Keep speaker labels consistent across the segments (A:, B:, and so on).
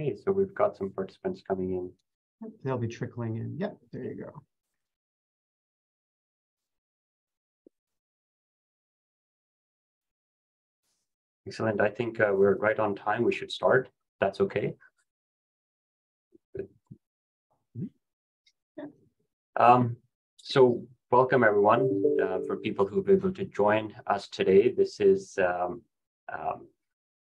A: Okay, so we've got some participants coming in.
B: They'll be trickling in. Yep, there you go.
A: Excellent. I think uh, we're right on time. We should start. That's okay. Um, so welcome everyone uh, for people who've been able to join us today. This is um, um,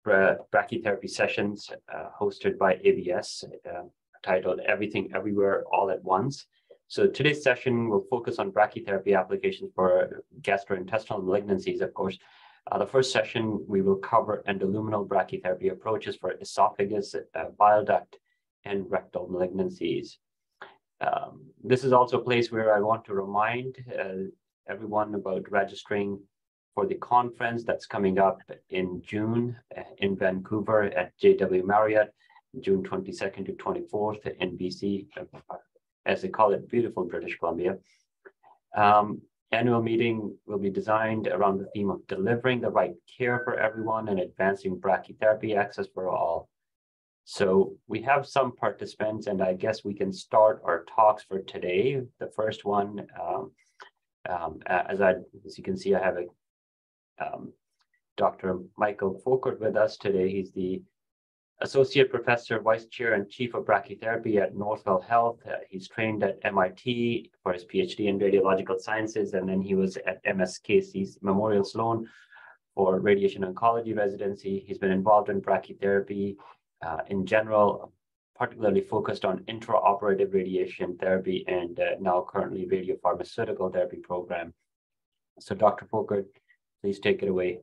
A: brachytherapy sessions uh, hosted by ABS uh, titled Everything Everywhere All at Once. So today's session will focus on brachytherapy applications for gastrointestinal malignancies, of course. Uh, the first session, we will cover endoluminal brachytherapy approaches for esophagus, uh, bile duct, and rectal malignancies. Um, this is also a place where I want to remind uh, everyone about registering for the conference that's coming up in June uh, in Vancouver at JW Marriott, June 22nd to 24th in BC, as they call it, beautiful British Columbia. Um, annual meeting will be designed around the theme of delivering the right care for everyone and advancing brachytherapy access for all. So we have some participants, and I guess we can start our talks for today. The first one, um, um, as I, as you can see, I have a um, Dr. Michael Folkert with us today. He's the Associate Professor, Vice Chair, and Chief of Brachytherapy at Northwell Health. Uh, he's trained at MIT for his PhD in radiological sciences, and then he was at MSKC's Memorial Sloan for radiation oncology residency. He's been involved in brachytherapy uh, in general, particularly focused on intraoperative radiation therapy and uh, now currently radiopharmaceutical therapy program. So Dr. Folkert, please take it away.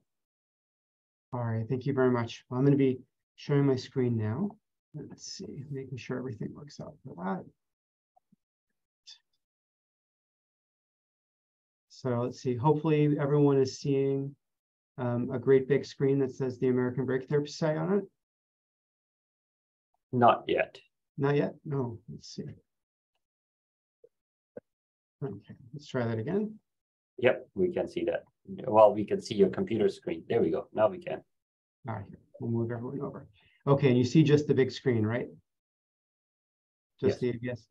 B: All right, thank you very much. Well, I'm going to be sharing my screen now. Let's see, making sure everything works out for that. So let's see, hopefully everyone is seeing um, a great big screen that says the American Brachytherapy Society on it.
A: Not yet.
B: Not yet? No, let's see. Okay, let's try that again.
A: Yep, we can see that. Well, we can see your computer screen. There we go. Now we can.
B: All right, we'll move everyone over. Okay, and you see just the big screen, right? Just yes. the ABS.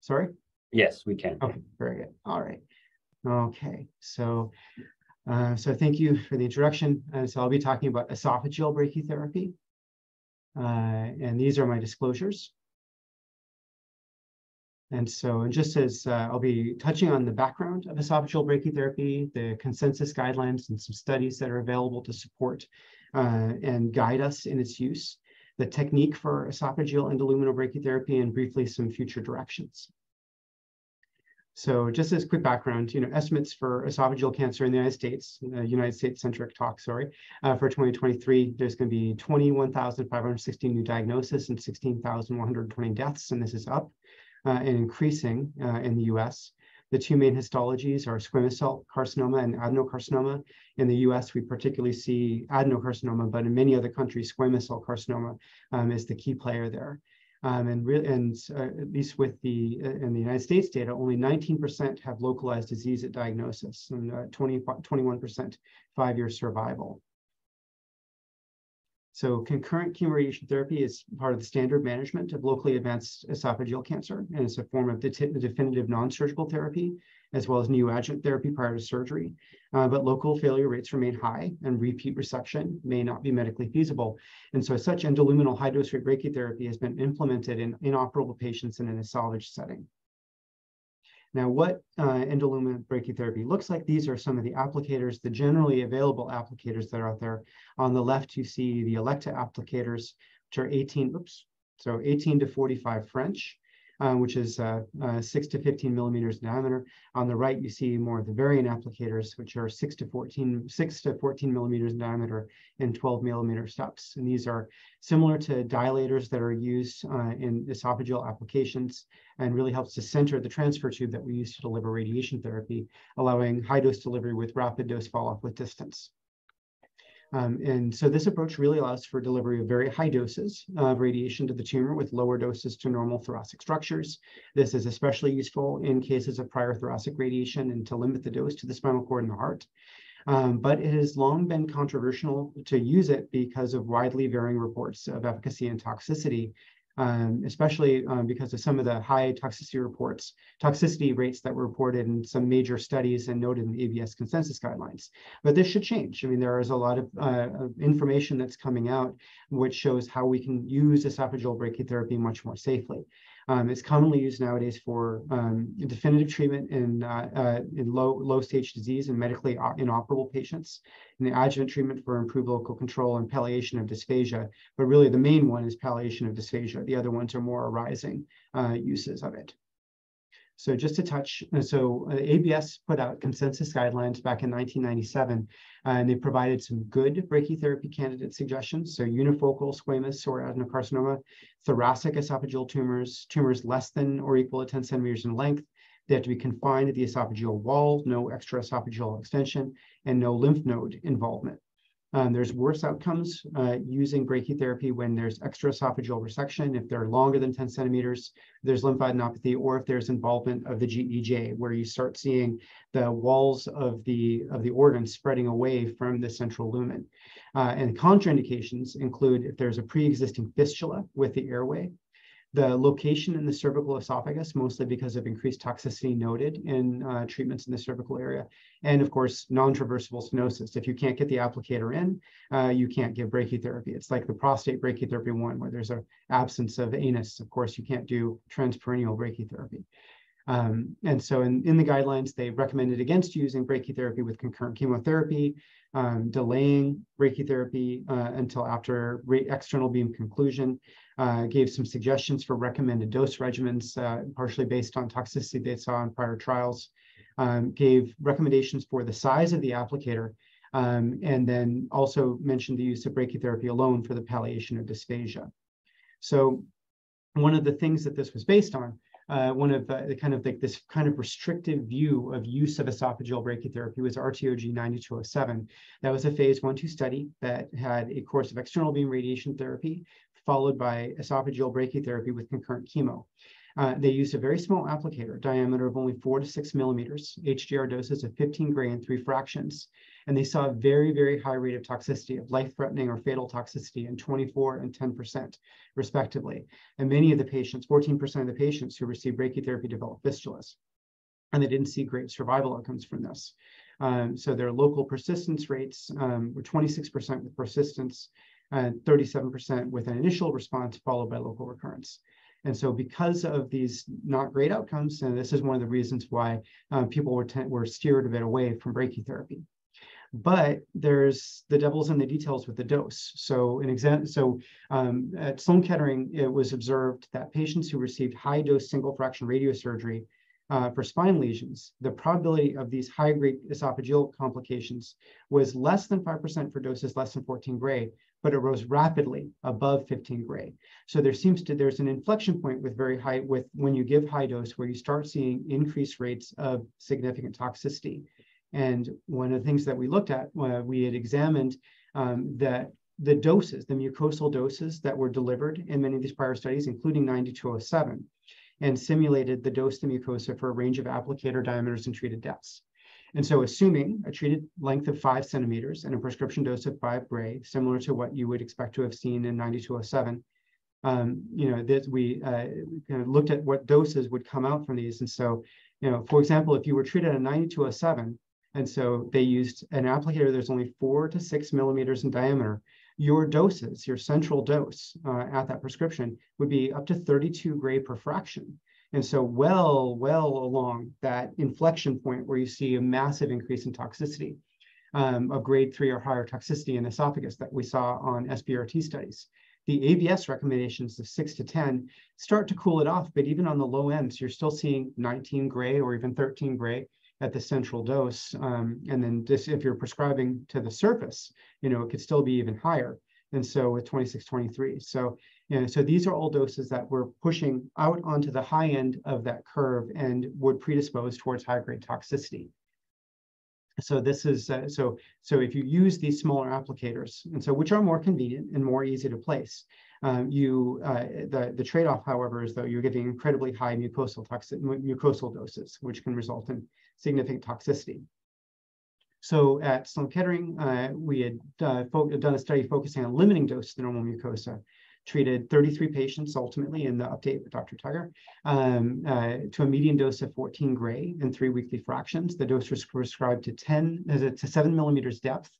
B: Sorry?
A: Yes, we can.
B: Okay, very good. All right. Okay, so uh, so thank you for the introduction. Uh, so I'll be talking about esophageal brachytherapy. Uh, and these are my disclosures. And so, and just as uh, I'll be touching on the background of esophageal brachytherapy, the consensus guidelines and some studies that are available to support uh, and guide us in its use, the technique for esophageal endoluminal brachytherapy, and briefly some future directions. So just as quick background, you know, estimates for esophageal cancer in the United States, uh, United States centric talk, sorry, uh, for 2023, there's going to be 21,560 new diagnoses and 16,120 deaths, and this is up and increasing uh, in the US. The two main histologies are squamous cell carcinoma and adenocarcinoma. In the US, we particularly see adenocarcinoma, but in many other countries, squamous cell carcinoma um, is the key player there. Um, and and uh, at least with the uh, in the United States data, only 19% have localized disease at diagnosis, and uh, 20, 21% five-year survival. So concurrent chemoradiation therapy is part of the standard management of locally advanced esophageal cancer, and it's a form of de definitive non-surgical therapy, as well as neoadjuvant therapy prior to surgery. Uh, but local failure rates remain high, and repeat resection may not be medically feasible. And so such endoluminal high-dose rate brachytherapy has been implemented in inoperable patients in an salvage setting. Now, what uh, endoluminal brachytherapy looks like, these are some of the applicators, the generally available applicators that are out there. On the left, you see the Elekta applicators, which are 18, oops, so 18 to 45 French uh, which is uh, uh, 6 to 15 millimeters in diameter. On the right, you see more of the Varian applicators, which are 6 to 14, 6 to 14 millimeters in diameter and 12 millimeter steps. And these are similar to dilators that are used uh, in esophageal applications and really helps to center the transfer tube that we use to deliver radiation therapy, allowing high dose delivery with rapid dose fall off with distance. Um, and so this approach really allows for delivery of very high doses of radiation to the tumor with lower doses to normal thoracic structures. This is especially useful in cases of prior thoracic radiation and to limit the dose to the spinal cord and the heart. Um, but it has long been controversial to use it because of widely varying reports of efficacy and toxicity um, especially um, because of some of the high toxicity reports, toxicity rates that were reported in some major studies and noted in the ABS consensus guidelines. But this should change. I mean, there is a lot of uh, information that's coming out which shows how we can use esophageal brachytherapy much more safely. Um, it's commonly used nowadays for um, definitive treatment in, uh, uh, in low, low stage disease and medically inoperable patients, and the adjuvant treatment for improved local control and palliation of dysphagia. But really, the main one is palliation of dysphagia. The other ones are more arising uh, uses of it. So just to touch, uh, so uh, ABS put out consensus guidelines back in 1997, uh, and they provided some good brachytherapy candidate suggestions. So unifocal squamous or adenocarcinoma, thoracic esophageal tumors, tumors less than or equal to 10 centimeters in length. They have to be confined to the esophageal wall, no extra esophageal extension, and no lymph node involvement. Um, there's worse outcomes uh, using brachytherapy when there's extraesophageal resection, if they're longer than 10 centimeters, there's lymphadenopathy, or if there's involvement of the GEJ, where you start seeing the walls of the, of the organ spreading away from the central lumen. Uh, and contraindications include if there's a pre-existing fistula with the airway, the location in the cervical esophagus, mostly because of increased toxicity noted in uh, treatments in the cervical area. And of course, non-traversable stenosis. If you can't get the applicator in, uh, you can't give brachytherapy. It's like the prostate brachytherapy one, where there's an absence of anus. Of course, you can't do transperineal brachytherapy. Um, and so in, in the guidelines, they recommended against using brachytherapy with concurrent chemotherapy, um, delaying brachytherapy uh, until after external beam conclusion, uh, gave some suggestions for recommended dose regimens, uh, partially based on toxicity they saw in prior trials, um, gave recommendations for the size of the applicator, um, and then also mentioned the use of brachytherapy alone for the palliation of dysphagia. So one of the things that this was based on uh, one of the, the, kind of like this kind of restrictive view of use of esophageal brachytherapy was RTOG 9207. That was a phase one, two study that had a course of external beam radiation therapy followed by esophageal brachytherapy with concurrent chemo. Uh, they used a very small applicator, diameter of only four to six millimeters, HDR doses of 15 gray and three fractions. And they saw a very, very high rate of toxicity of life-threatening or fatal toxicity in 24 and 10%, respectively. And many of the patients, 14% of the patients who received brachytherapy developed fistulas. And they didn't see great survival outcomes from this. Um, so their local persistence rates um, were 26% with persistence and 37% with an initial response followed by local recurrence. And so because of these not great outcomes, and this is one of the reasons why um, people were, were steered a bit away from brachytherapy. But there's the devil's in the details with the dose. So an example, so um, at Sloan Kettering, it was observed that patients who received high dose single fraction radiosurgery uh, for spine lesions, the probability of these high grade esophageal complications was less than 5% for doses less than 14 gray, but it rose rapidly above 15 gray. So there seems to, there's an inflection point with very high, with when you give high dose where you start seeing increased rates of significant toxicity. And one of the things that we looked at, uh, we had examined um, that the doses, the mucosal doses that were delivered in many of these prior studies, including 9207, and simulated the dose to mucosa for a range of applicator diameters and treated depths. And so assuming a treated length of five centimeters and a prescription dose of five gray, similar to what you would expect to have seen in 9207, um, you know, that we uh, kind of looked at what doses would come out from these. And so, you know, for example, if you were treated at 9207, and so they used an applicator that's only four to six millimeters in diameter, your doses, your central dose uh, at that prescription would be up to 32 gray per fraction. And so well, well along that inflection point where you see a massive increase in toxicity um, of grade three or higher toxicity in esophagus that we saw on SBRT studies. The ABS recommendations of six to 10 start to cool it off, but even on the low ends, you're still seeing 19 gray or even 13 gray at the central dose. Um, and then this, if you're prescribing to the surface, you know, it could still be even higher. And so with 2623. So you know, so these are all doses that we're pushing out onto the high end of that curve and would predispose towards high grade toxicity. So this is uh, so so if you use these smaller applicators, and so which are more convenient and more easy to place, um, you uh, the the trade off, however, is though you're giving incredibly high mucosal toxic mucosal doses, which can result in significant toxicity. So at Sloan Kettering, uh, we had uh, done a study focusing on limiting dose of the normal mucosa, treated 33 patients ultimately in the update with Dr. Taggar um, uh, to a median dose of 14 gray in three weekly fractions. The dose was prescribed to 10 uh, to 7 millimeters depth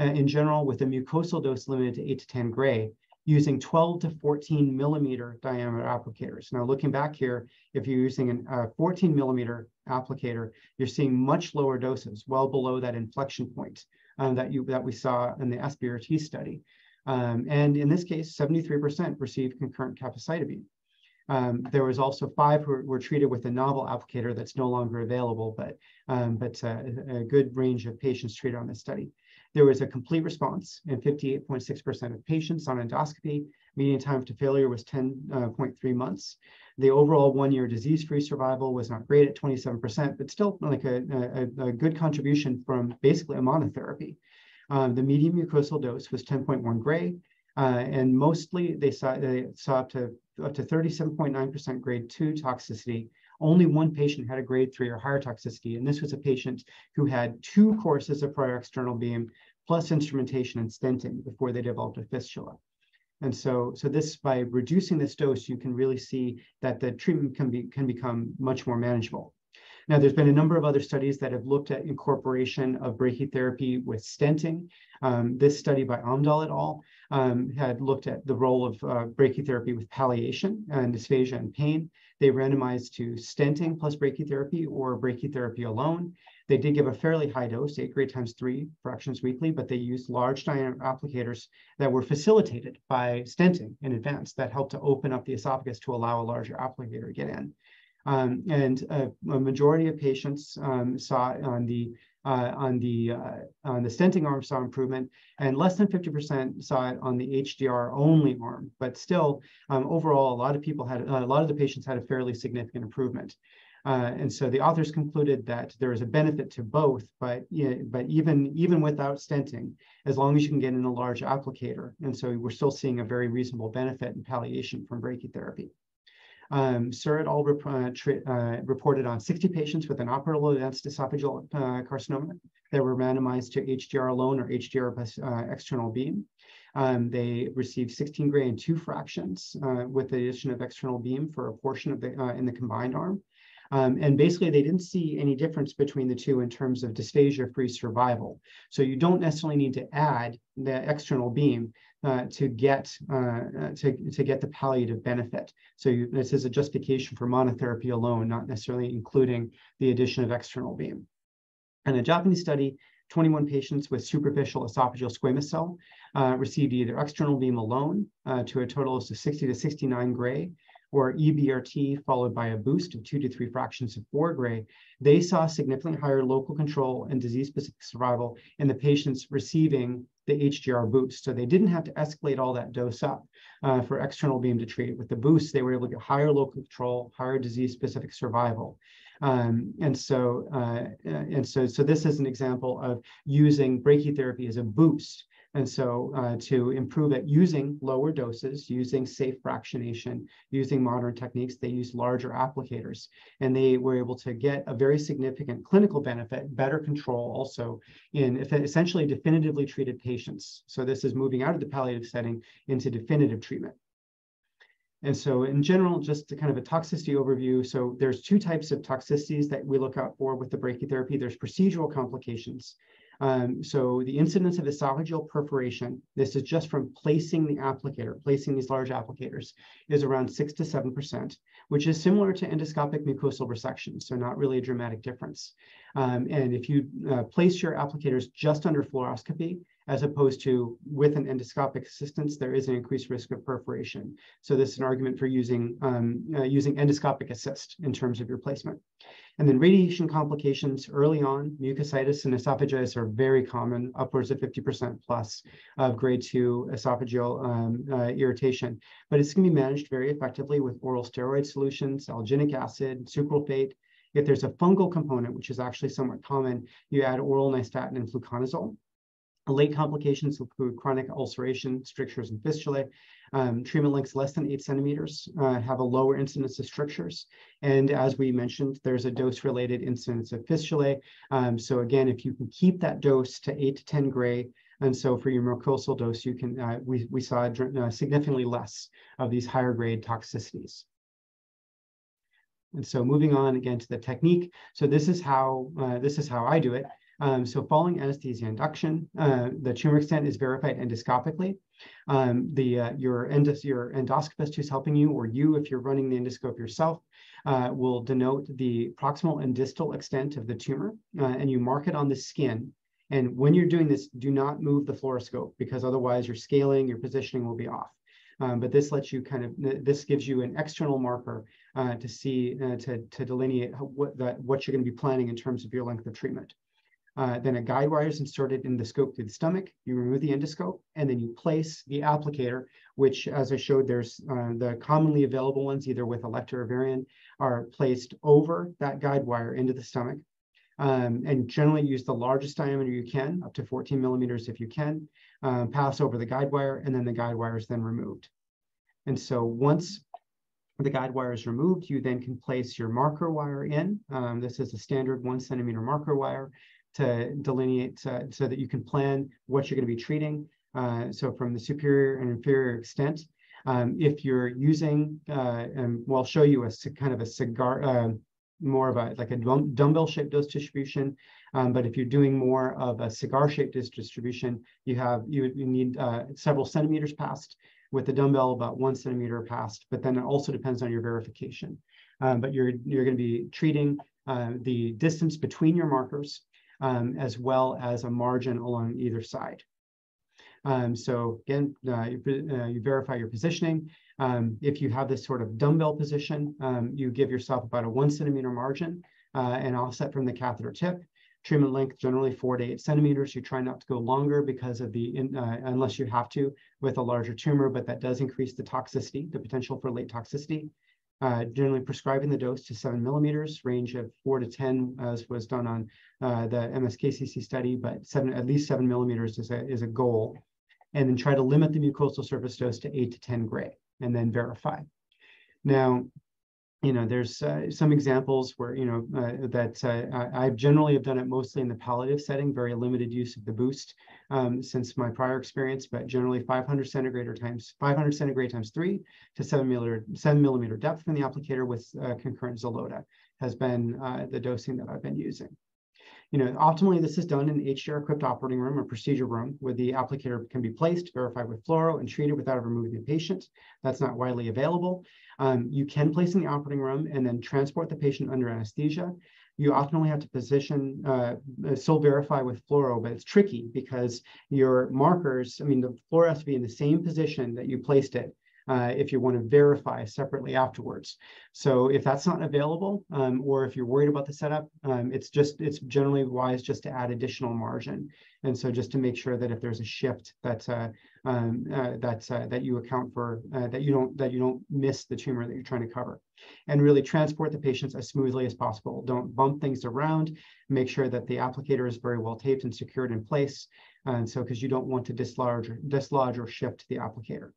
B: uh, in general, with a mucosal dose limited to 8 to 10 gray using 12 to 14 millimeter diameter applicators. Now, looking back here, if you're using a 14 millimeter applicator, you're seeing much lower doses, well below that inflection point um, that you that we saw in the SBRT study. Um, and in this case, 73% received concurrent capecitabine. Um, there was also five who were, treated with a novel applicator that's no longer available, but um, but uh, a good range of patients treated on this study. There was a complete response in 58.6% of patients on endoscopy. Median time to failure was 10.3 uh, months. The overall one-year disease-free survival was not great at 27%, but still like a, a, a good contribution from basically a monotherapy. Um, the median mucosal dose was 10.1 gray, uh, and mostly they saw they saw up to up to 37.9% grade two toxicity. Only one patient had a grade three or higher toxicity, and this was a patient who had two courses of prior external beam plus instrumentation and stenting before they developed a fistula. And so, so this by reducing this dose, you can really see that the treatment can be can become much more manageable. Now, there's been a number of other studies that have looked at incorporation of brachytherapy with stenting. Um, this study by Amdal et al. Um, had looked at the role of uh, brachytherapy with palliation and dysphagia and pain. They randomized to stenting plus brachytherapy or brachytherapy alone. They did give a fairly high dose, eight gray times three fractions weekly, but they used large diameter applicators that were facilitated by stenting in advance that helped to open up the esophagus to allow a larger applicator to get in. Um, and a, a, majority of patients um, saw on the uh, on the uh, on the stenting arm saw improvement, and less than 50% saw it on the HDR only arm. But still, um, overall, a lot of people had a lot of the patients had a fairly significant improvement. Uh, and so the authors concluded that there is a benefit to both, but yeah, but even even without stenting, as long as you can get in a large applicator, and so we're still seeing a very reasonable benefit in palliation from brachytherapy. Um, Sur et. Rep uh, reported on 60 patients with an operable advanced esophageal uh, carcinoma that were randomized to HDR alone or HDR plus uh, external beam. Um, they received 16 gray and two fractions uh, with the addition of external beam for a portion of the in the combined arm. Um, and basically, they didn't see any difference between the two in terms of dysphagia-free survival. So you don't necessarily need to add the external beam uh, to get uh, uh, to, to get the palliative benefit. So you, this is a justification for monotherapy alone, not necessarily including the addition of external beam. In a Japanese study, 21 patients with superficial esophageal squamous cell uh, received either external beam alone uh, to a total of 60 to 69 gray or EBRT followed by a boost of two to three fractions of four gray, they saw significantly higher local control and disease-specific survival in the patients receiving the HDR boost. So they didn't have to escalate all that dose up uh, for external beam to treat. With the boost, they were able to get higher local control, higher disease-specific survival. Um, and so, uh, and so, so this is an example of using brachytherapy as a boost and so uh, to improve it using lower doses, using safe fractionation, using modern techniques, they use larger applicators. And they were able to get a very significant clinical benefit, better control also in essentially definitively treated patients. So this is moving out of the palliative setting into definitive treatment. And so in general, just to kind of a toxicity overview. So there's two types of toxicities that we look out for with the brachytherapy. There's procedural complications. Um, so the incidence of esophageal perforation, this is just from placing the applicator, placing these large applicators, is around six to 7%, which is similar to endoscopic mucosal resection, so not really a dramatic difference. Um, and if you uh, place your applicators just under fluoroscopy, as opposed to with an endoscopic assistance, there is an increased risk of perforation. So this is an argument for using, um, uh, using endoscopic assist in terms of your placement. And then radiation complications early on, mucositis and esophagitis are very common, upwards of 50% plus of grade two esophageal um, uh, irritation. But it's going to be managed very effectively with oral steroid solutions, alginic acid, sucralfate. If there's a fungal component, which is actually somewhat common, you add oral nystatin and fluconazole. Late complications include chronic ulceration, strictures, and fistulae. Um, treatment lengths less than eight centimeters uh, have a lower incidence of strictures. And as we mentioned, there's a dose-related incidence of fistulae. Um, so again, if you can keep that dose to eight to 10 gray, and so for your mucosal dose, you can, uh, we, we saw uh, significantly less of these higher grade toxicities. And so moving on again to the technique. So this is how, uh, this is how I do it. Um, so following anesthesia induction, uh, the tumor extent is verified endoscopically. Um, the uh, your, endos your endoscopist who's helping you, or you if you're running the endoscope yourself, uh, will denote the proximal and distal extent of the tumor, uh, and you mark it on the skin. And when you're doing this, do not move the fluoroscope because otherwise your scaling, your positioning will be off. Um, but this lets you kind of this gives you an external marker uh, to see uh, to to delineate what what you're going to be planning in terms of your length of treatment. Uh, then a guide wire is inserted in the scope through the stomach. You remove the endoscope, and then you place the applicator, which, as I showed, there's uh, the commonly available ones, either with Elekta or Varian, are placed over that guide wire into the stomach. Um, and generally use the largest diameter you can, up to 14 millimeters if you can, uh, pass over the guide wire, and then the guide wire is then removed. And so once the guide wire is removed, you then can place your marker wire in. Um, this is a standard one centimeter marker wire to delineate uh, so that you can plan what you're going to be treating. Uh, so from the superior and inferior extent, um, if you're using, uh, and we'll show you a kind of a cigar, uh, more of a like a dumbbell shaped dose distribution. Um, but if you're doing more of a cigar shaped dose distribution, you have you, you need uh, several centimeters passed with the dumbbell about one centimeter past. But then it also depends on your verification. Um, but you're you're going to be treating uh, the distance between your markers um, as well as a margin along either side. Um, so again, uh, you, uh, you, verify your positioning. Um, if you have this sort of dumbbell position, um, you give yourself about a one centimeter margin uh, and offset from the catheter tip. Treatment length generally four to eight centimeters. You try not to go longer because of the, in, uh, unless you have to with a larger tumor, but that does increase the toxicity, the potential for late toxicity uh, generally prescribing the dose to seven millimeters, range of four to 10, as was done on uh, the MSKCC study, but seven, at least seven millimeters is a, is a goal. And then try to limit the mucosal surface dose to eight to 10 gray, and then verify. Now, you know, there's uh, some examples where, you know, uh, that uh, I generally have done it mostly in the palliative setting, very limited use of the boost um, since my prior experience, but generally 500 centigray or times 500 centigray times three to seven millimeter, seven millimeter depth in the applicator with uh, concurrent Xeloda has been uh, the dosing that I've been using. You know, optimally, this is done in HDR equipped operating room or procedure room where the applicator can be placed, verified with fluoro, and treated without removing the patient. That's not widely available. Um, you can place in the operating room and then transport the patient under anesthesia. You often only have to position, uh, still verify with fluoro, but it's tricky because your markers, I mean, the fluoro has to be in the same position that you placed it uh, if you want to verify separately afterwards. So if that's not available, um, or if you're worried about the setup, um, it's just it's generally wise just to add additional margin. And so just to make sure that if there's a shift that uh, um, uh, that uh, that you account for uh, that you don't that you don't miss the tumor that you're trying to cover, and really transport the patients as smoothly as possible. Don't bump things around. Make sure that the applicator is very well taped and secured in place. And so because you don't want to dislodge dislodge or shift the applicator.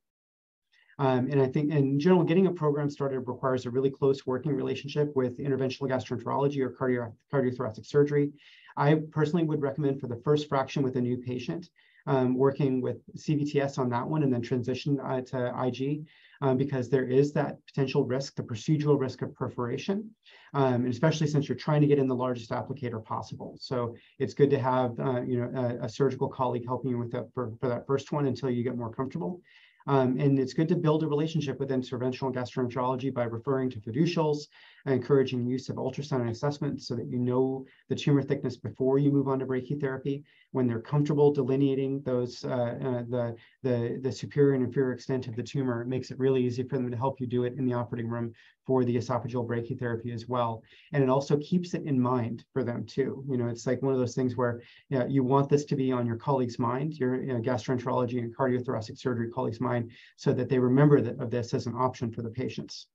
B: Um, and I think in general, getting a program started requires a really close working relationship with interventional gastroenterology or cardio, cardiothoracic surgery. I personally would recommend for the first fraction with a new patient, um, working with CVTS on that one and then transition uh, to IG um, because there is that potential risk, the procedural risk of perforation, um, and especially since you're trying to get in the largest applicator possible. So it's good to have uh, you know a, a, surgical colleague helping you with that for, for that first one until you get more comfortable. Um, and it's good to build a relationship with interventional gastroenterology by referring to fiducials and encouraging use of ultrasound assessment so that you know the tumor thickness before you move on to brachytherapy. When they're comfortable delineating those uh, uh, the, the, the superior and inferior extent of the tumor, it makes it really easy for them to help you do it in the operating room for the esophageal brachytherapy as well. And it also keeps it in mind for them too. You know, it's like one of those things where you, know, you want this to be on your colleague's mind, your you know, gastroenterology and cardiothoracic surgery colleague's mind, so that they remember that of this as an option for the patients.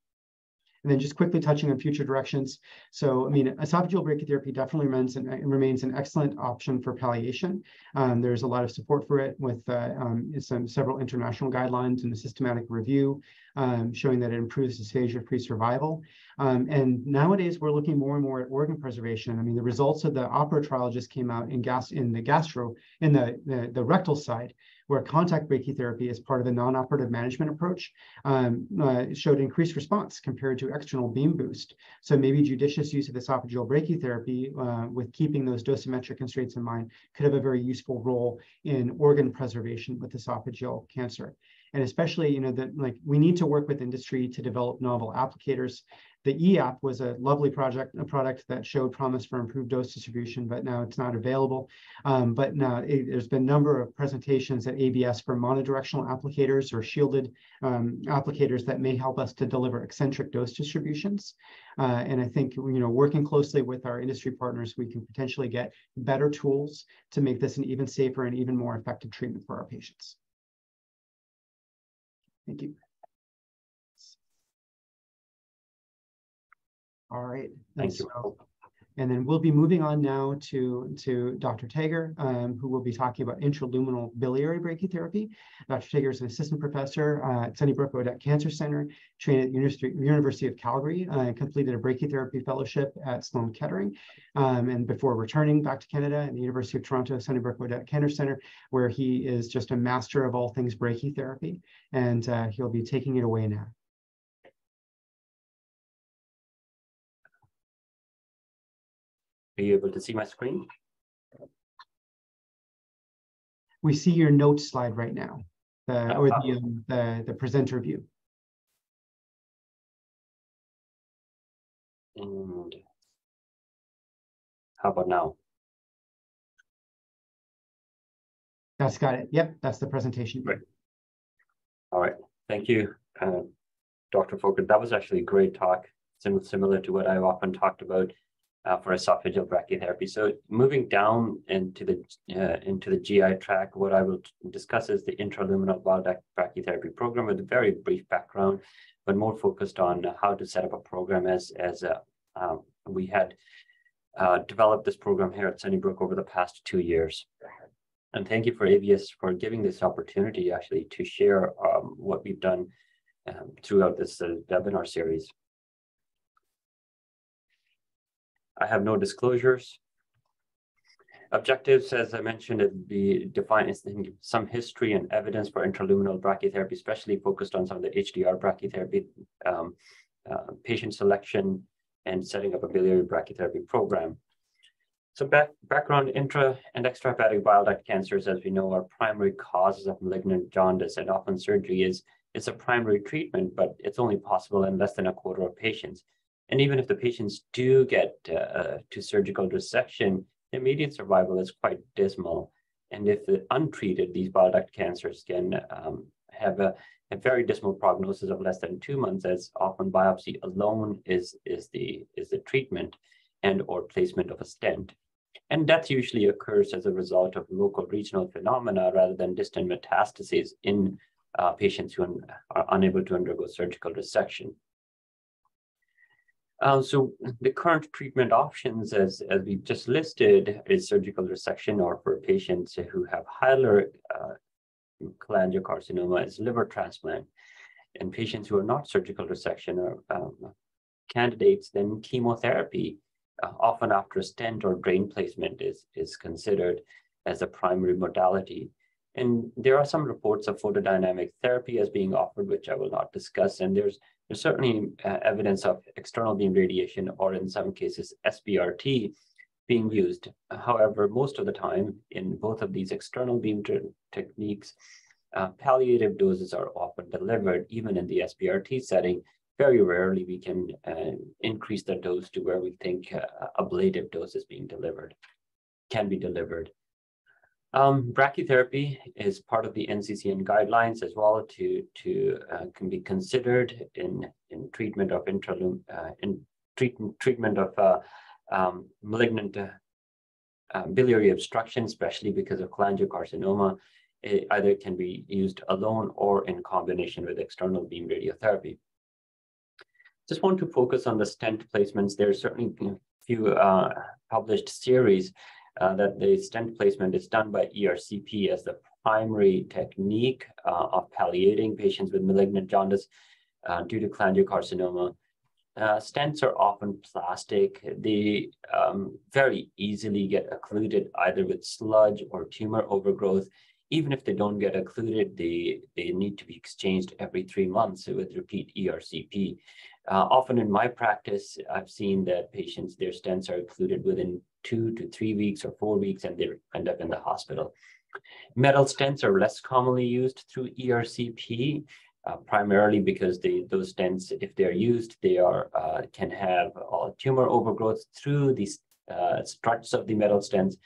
B: And then just quickly touching on future directions. So, I mean, esophageal brachytherapy definitely remains an, remains an excellent option for palliation. Um, there's a lot of support for it with uh, um, some several international guidelines and a systematic review um, showing that it improves dysphagia-free survival. Um, and nowadays, we're looking more and more at organ preservation. I mean, the results of the OPERA trial just came out in gas in the gastro, in the, the, the rectal side, where contact brachytherapy as part of the non-operative management approach um, uh, showed increased response compared to external beam boost. So maybe judicious use of esophageal brachytherapy uh, with keeping those dosimetric constraints in mind could have a very useful role in organ preservation with esophageal cancer and especially you know that like we need to work with industry to develop novel applicators the EAP was a lovely project, a product that showed promise for improved dose distribution, but now it's not available. Um, but now it, there's been a number of presentations at ABS for monodirectional applicators or shielded um, applicators that may help us to deliver eccentric dose distributions. Uh, and I think, you know, working closely with our industry partners, we can potentially get better tools to make this an even safer and even more effective treatment for our patients. Thank you. All right.
A: Thank you.
B: And then we'll be moving on now to, to Dr. Taggar, um, who will be talking about intraluminal biliary brachytherapy. Dr. Taggar is an assistant professor uh, at Sunnybrook Odette Cancer Center, trained at University, University of Calgary, uh, completed a brachytherapy fellowship at Sloan Kettering, um, and before returning back to Canada at the University of Toronto Sunnybrook Odette Cancer Center, where he is just a master of all things brachytherapy, and uh, he'll be taking it away now.
A: Are you able to see my screen?
B: We see your notes slide right now, the, or the, um, the, the presenter view.
A: And how about now?
B: That's got it. Yep, that's the presentation.
A: Right. All right. Thank you, uh, Dr. Folkert. That was actually a great talk, similar to what I've often talked about uh, for esophageal brachytherapy. So moving down into the uh, into the GI track, what I will discuss is the intraluminal duct brachytherapy program with a very brief background, but more focused on how to set up a program as as a, um, we had uh, developed this program here at Sunnybrook over the past two years. And thank you for ABS for giving this opportunity actually to share um, what we've done um, throughout this uh, webinar series. I have no disclosures. Objectives, as I mentioned, it be defined some history and evidence for intraluminal brachytherapy, especially focused on some of the HDR brachytherapy, um, uh, patient selection, and setting up a biliary brachytherapy program. So back, background, intra and extrahepatic bile duct cancers, as we know, are primary causes of malignant jaundice, and often surgery is, is a primary treatment, but it's only possible in less than a quarter of patients. And even if the patients do get uh, to surgical resection, the median survival is quite dismal. And if untreated, these bile duct cancers can um, have a, a, very dismal prognosis of less than two months, as often biopsy alone is, is, the, is the treatment and or placement of a stent. And death usually occurs as a result of local regional phenomena rather than distant metastases in uh, patients who are unable to undergo surgical resection. Uh, so the current treatment options, as, as we just listed, is surgical resection or for patients who have higher uh, cholangiocarcinoma is liver transplant. And patients who are not surgical resection are um, candidates, then chemotherapy, uh, often after stent or drain placement is, is considered as a primary modality. And there are some reports of photodynamic therapy as being offered, which I will not discuss. And there's there's certainly uh, evidence of external beam radiation or in some cases SBRT being used. However, most of the time in both of these external beam techniques, uh, palliative doses are often delivered even in the SBRT setting. Very rarely we can uh, increase the dose to where we think uh, ablative dose is being delivered, can be delivered. Um, brachytherapy is part of the NCCN guidelines as well to, to uh, can be considered in, in treatment of intralum, uh, in treat, treatment of uh, um, malignant uh, uh, biliary obstruction, especially because of cholangiocarcinoma. It either can be used alone or in combination with external beam radiotherapy. just want to focus on the stent placements. There's certainly a few uh, published series uh, that the stent placement is done by ERCP as the primary technique uh, of palliating patients with malignant jaundice uh, due to cholangiocarcinoma. Uh, stents are often plastic. They um, very easily get occluded either with sludge or tumor overgrowth. Even if they don't get occluded, they, they need to be exchanged every three months with repeat ERCP. Uh, often in my practice, I've seen that patients, their stents are occluded within two to three weeks or four weeks, and they end up in the hospital. Metal stents are less commonly used through ERCP, uh, primarily because they, those stents, if they're used, they are uh, can have tumor overgrowth through these uh, struts of the metal stents.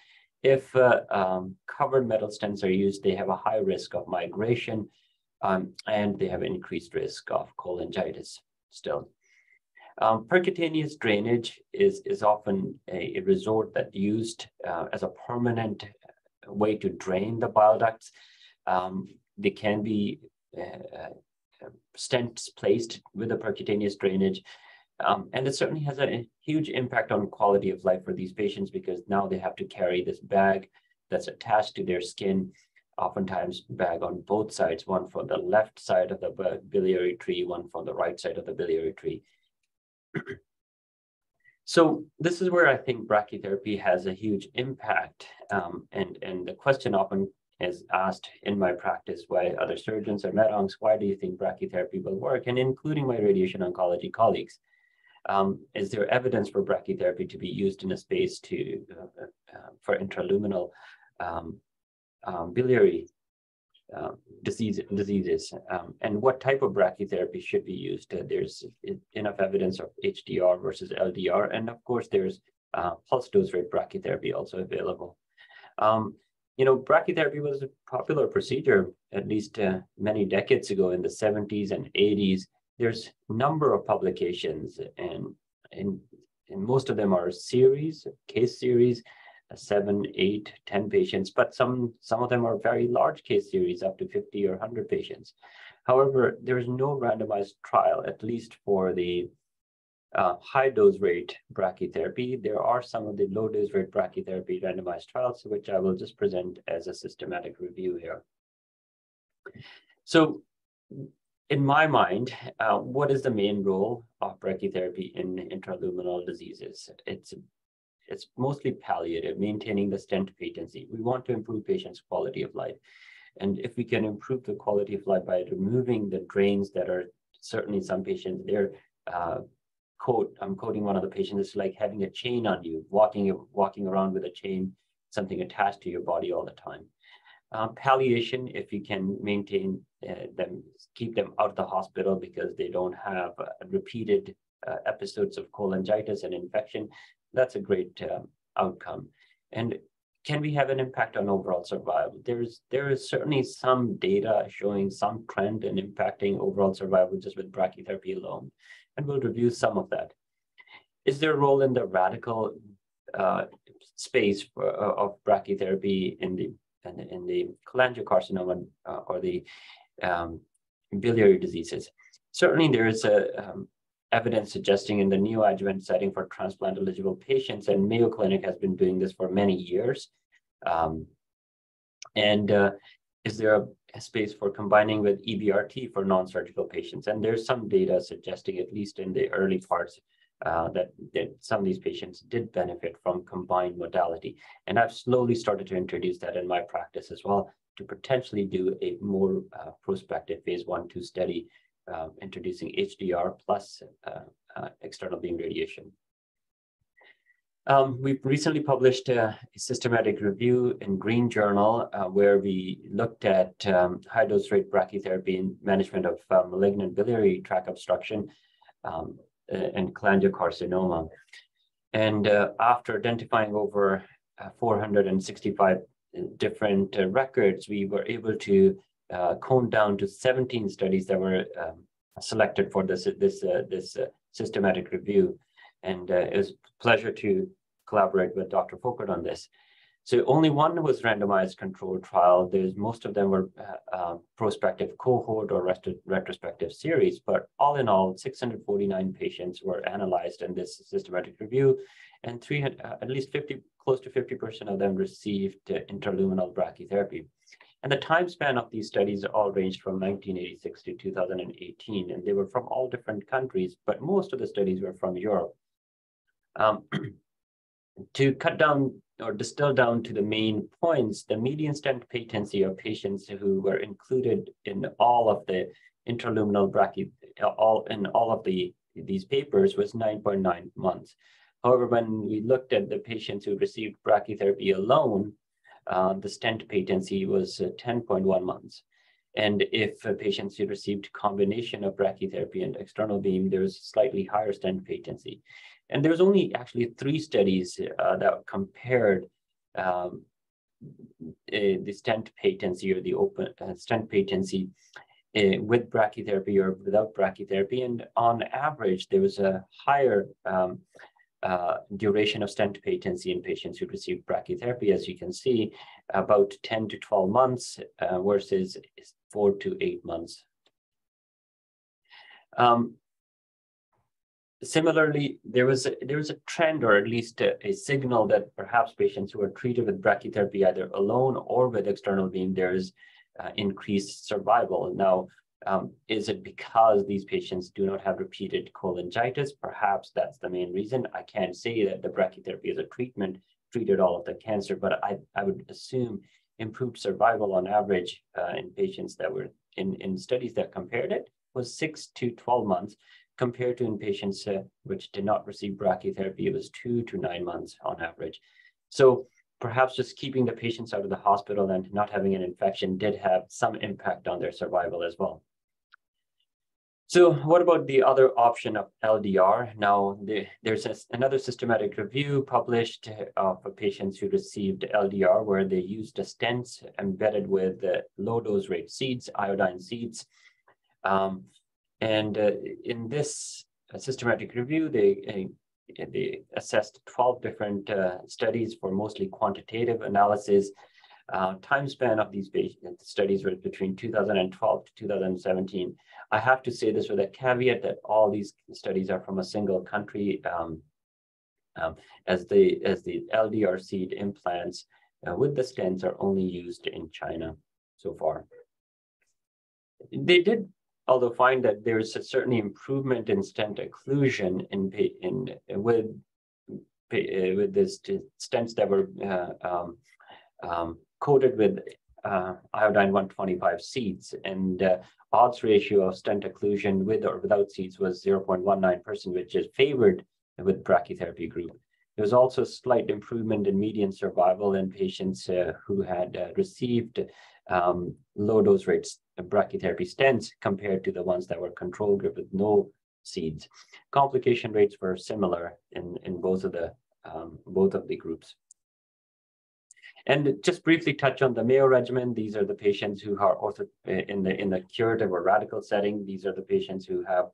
A: If uh, um, covered metal stents are used, they have a high risk of migration um, and they have increased risk of cholangitis still. Um, percutaneous drainage is, is often a, a resort that's used uh, as a permanent way to drain the bile ducts. Um, they can be uh, stents placed with the percutaneous drainage. Um, and it certainly has a huge impact on quality of life for these patients because now they have to carry this bag that's attached to their skin, oftentimes bag on both sides, one for the left side of the biliary tree, one for the right side of the biliary tree. So this is where I think brachytherapy has a huge impact. Um, and, and the question often is asked in my practice by other surgeons or med oncs, why do you think brachytherapy will work? And including my radiation oncology colleagues. Um, is there evidence for brachytherapy to be used in a space to uh, uh, for intraluminal um, um, biliary uh, disease, diseases? Um, and what type of brachytherapy should be used? Uh, there's enough evidence of HDR versus LDR, and of course, there's uh, pulse dose rate brachytherapy also available. Um, you know, brachytherapy was a popular procedure at least uh, many decades ago in the 70s and 80s. There's number of publications, and, and, and most of them are series, case series, seven, eight, 10 patients, but some, some of them are very large case series, up to 50 or 100 patients. However, there is no randomized trial, at least for the uh, high dose rate brachytherapy. There are some of the low dose rate brachytherapy randomized trials, which I will just present as a systematic review here. So in my mind, uh, what is the main role of brachytherapy in intraluminal diseases? It's it's mostly palliative, maintaining the stent patency. We want to improve patients' quality of life. And if we can improve the quality of life by removing the drains that are certainly some patients, they're uh, quote, I'm quoting one of the patients, it's like having a chain on you, walking, walking around with a chain, something attached to your body all the time. Um, palliation, if you can maintain uh, them, keep them out of the hospital because they don't have uh, repeated uh, episodes of cholangitis and infection, that's a great um, outcome. And can we have an impact on overall survival? There's there is certainly some data showing some trend in impacting overall survival just with brachytherapy alone and we'll review some of that. Is there a role in the radical uh, space for, uh, of brachytherapy in the in the, in the cholangiocarcinoma uh, or the um, biliary diseases? Certainly, there is a um, evidence suggesting in the neoadjuvant setting for transplant eligible patients, and Mayo Clinic has been doing this for many years. Um, and uh, is there a, space for combining with EBRT for non-surgical patients? And there's some data suggesting, at least in the early parts, uh, that, that some of these patients did benefit from combined modality. And I've slowly started to introduce that in my practice as well to potentially do a more uh, prospective phase one, two study uh, introducing HDR plus uh, uh, external beam radiation. Um, we've recently published a, a, systematic review in Green Journal uh, where we looked at um, high dose rate brachytherapy in management of uh, malignant biliary tract obstruction um, and cholangiocarcinoma. And uh, after identifying over uh, 465 different uh, records, we were able to uh, cone down to 17 studies that were um, selected for this, this, this systematic review. And it was a pleasure to collaborate with Dr. Folkert on this. So only one was randomized controlled trial. There's most of them were uh, uh prospective cohort or retro retrospective series, but all in all, 649 patients were analyzed in this systematic review, and 300, uh, at least 50, close to 50% of them received uh, intraluminal brachytherapy. And the time span of these studies all ranged from 1986 to 2018, and they were from all different countries, but most of the studies were from Europe. Um, to cut down or distill down to the main points, the median stent patency of patients who were included in all of the intraluminal brachy, all in all of the these papers was 9.9 months. However, when we looked at the patients who received brachytherapy alone, uh, the stent patency was uh, 10.1 months. And if uh, patients received combination of brachytherapy and external beam, there was slightly higher stent patency. And there's only actually three studies uh, that compared um, the stent patency or the open uh, stent patency uh, with brachytherapy or without brachytherapy. And on average, there was a higher um, uh, duration of stent patency in patients who received brachytherapy, as you can see, about 10 to 12 months uh, versus four to eight months. Um, Similarly, there was a, there was a trend or at least a, a, signal that perhaps patients who are treated with brachytherapy either alone or with external beam, there's uh, increased survival. Now, um, is it because these patients do not have repeated cholangitis? Perhaps that's the main reason. I can't say that the brachytherapy as a treatment treated all of the cancer, but I, I would assume improved survival on average uh, in patients that were in, in studies that compared it was six to 12 months compared to in patients uh, which did not receive brachytherapy, it was two to nine months on average. So perhaps just keeping the patients out of the hospital and not having an infection did have some impact on their survival as well. So what about the other option of LDR? Now, the, there's a, another systematic review published uh, for patients who received LDR where they used a stent embedded with uh, low dose rate seeds, iodine seeds. Um, and uh, in this uh, systematic review, they, uh, they assessed 12 different studies for mostly quantitative analysis. Uh, time span of these studies was between 2012 to 2017. I have to say this with a caveat that all these studies are from a single country, um, um, as the as the LDR seed implants uh, with the stents are only used in China so far. They did although find that there's a certain improvement in stent occlusion in, in with with this stents that were uh, um, um, coated with uh, iodine 125 seeds and uh, odds ratio of stent occlusion with or without seeds was 0.19%, which is favored with brachytherapy group. There was also slight improvement in median survival in patients uh, who had uh, received um, low dose rates brachytherapy stents compared to the ones that were control group with no seeds. Complication rates were similar in, in both of the um, both of the groups. And just briefly touch on the Mayo regimen. These are the patients who are ortho in the in the curative or radical setting. These are the patients who have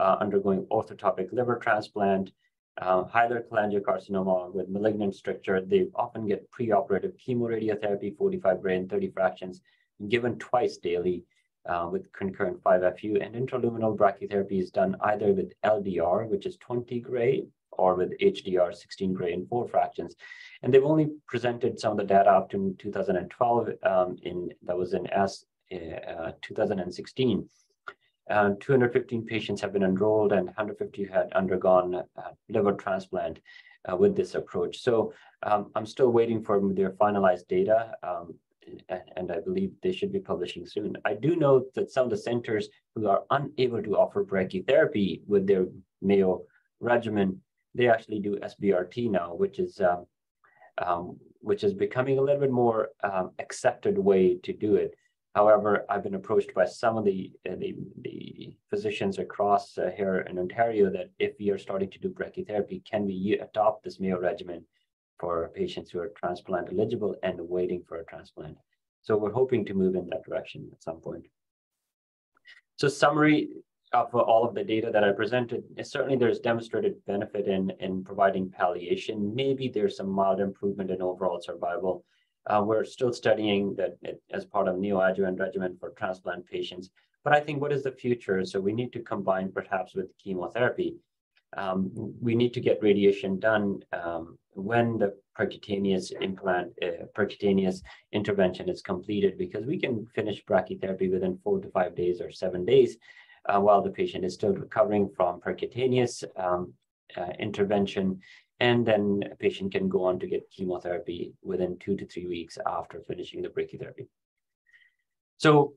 A: uh, undergoing orthotopic liver transplant, uh, hilar cholangiocarcinoma with malignant stricture. They often get preoperative chemoradiotherapy, 45 gray and 30 fractions, given twice daily uh, with concurrent 5FU. And intraluminal brachytherapy is done either with LDR, which is 20 gray, or with HDR 16 gray and four fractions. And they've only presented some of the data up to 2012 um, in that was in S uh, 2016. Uh, 215 patients have been enrolled and 150 had undergone uh, liver transplant uh, with this approach. So um, I'm still waiting for their finalized data. Um, and I believe they should be publishing soon. I do know that some of the centers who are unable to offer brachytherapy with their Mayo regimen, they actually do SBRT now, which is um, um, which is becoming a little bit more um, accepted way to do it. However, I've been approached by some of the uh, the, the, physicians across uh, here in Ontario that if we are starting to do brachytherapy, can we adopt this Mayo regimen for patients who are transplant eligible and waiting for a transplant. So we're hoping to move in that direction at some point. So summary, of all of the data that I presented, certainly there's demonstrated benefit in, in providing palliation. Maybe there's some mild improvement in overall survival. Uh, we're still studying that as part of neoadjuvant regimen for transplant patients. But I think what is the future? So we need to combine perhaps with chemotherapy. Um, we need to get radiation done um, when the percutaneous implant, uh, percutaneous intervention is completed, because we can finish brachytherapy within four to five days or seven days uh, while the patient is still recovering from percutaneous um, uh, intervention. And then a patient can go on to get chemotherapy within two to three weeks after finishing the brachytherapy. So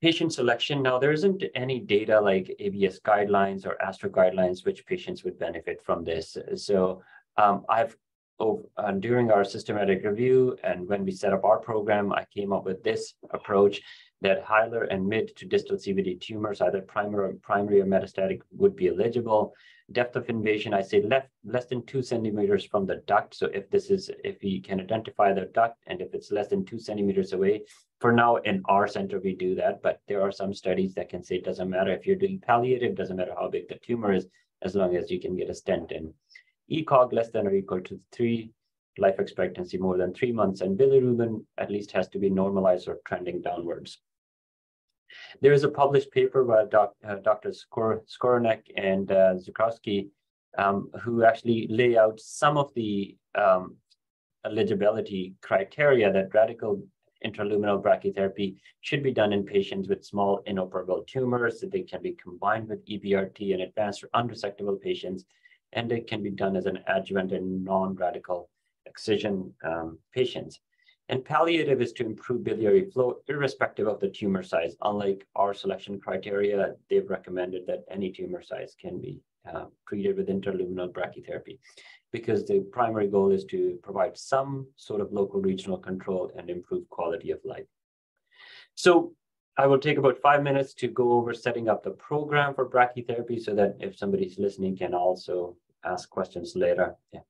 A: patient selection, now there isn't any data like ABS guidelines or ASTRO guidelines, which patients would benefit from this. So um, I've oh, uh, during our systematic review and when we set up our program, I came up with this approach that hilar and mid to distal CBD tumors, either primary, primary or metastatic, would be eligible. Depth of invasion, I say left, less than two centimeters from the duct. So if this is, if we can identify the duct and if it's less than two centimeters away, for now in our center, we do that, but there are some studies that can say it doesn't matter if you're doing palliative, it doesn't matter how big the tumor is, as long as you can get a stent in. ECOG less than or equal to three, life expectancy more than three months, and bilirubin at least has to be normalized or trending downwards. There is a published paper by doc, uh, Dr. Skor, Skowronek and uh, um, who actually lay out some of the um, eligibility criteria that radical intraluminal brachytherapy should be done in patients with small inoperable tumors. That they can be combined with EBRT in advanced or unresectable patients, and it can be done as an adjuvant in non-radical excision um, patients. And palliative is to improve biliary flow irrespective of the tumor size. Unlike our selection criteria, they've recommended that any tumor size can be uh, treated with intraluminal brachytherapy because the primary goal is to provide some sort of local regional control and improve quality of life. So I will take about five minutes to go over setting up the program for brachytherapy so that if somebody's listening can also ask questions later. Yeah.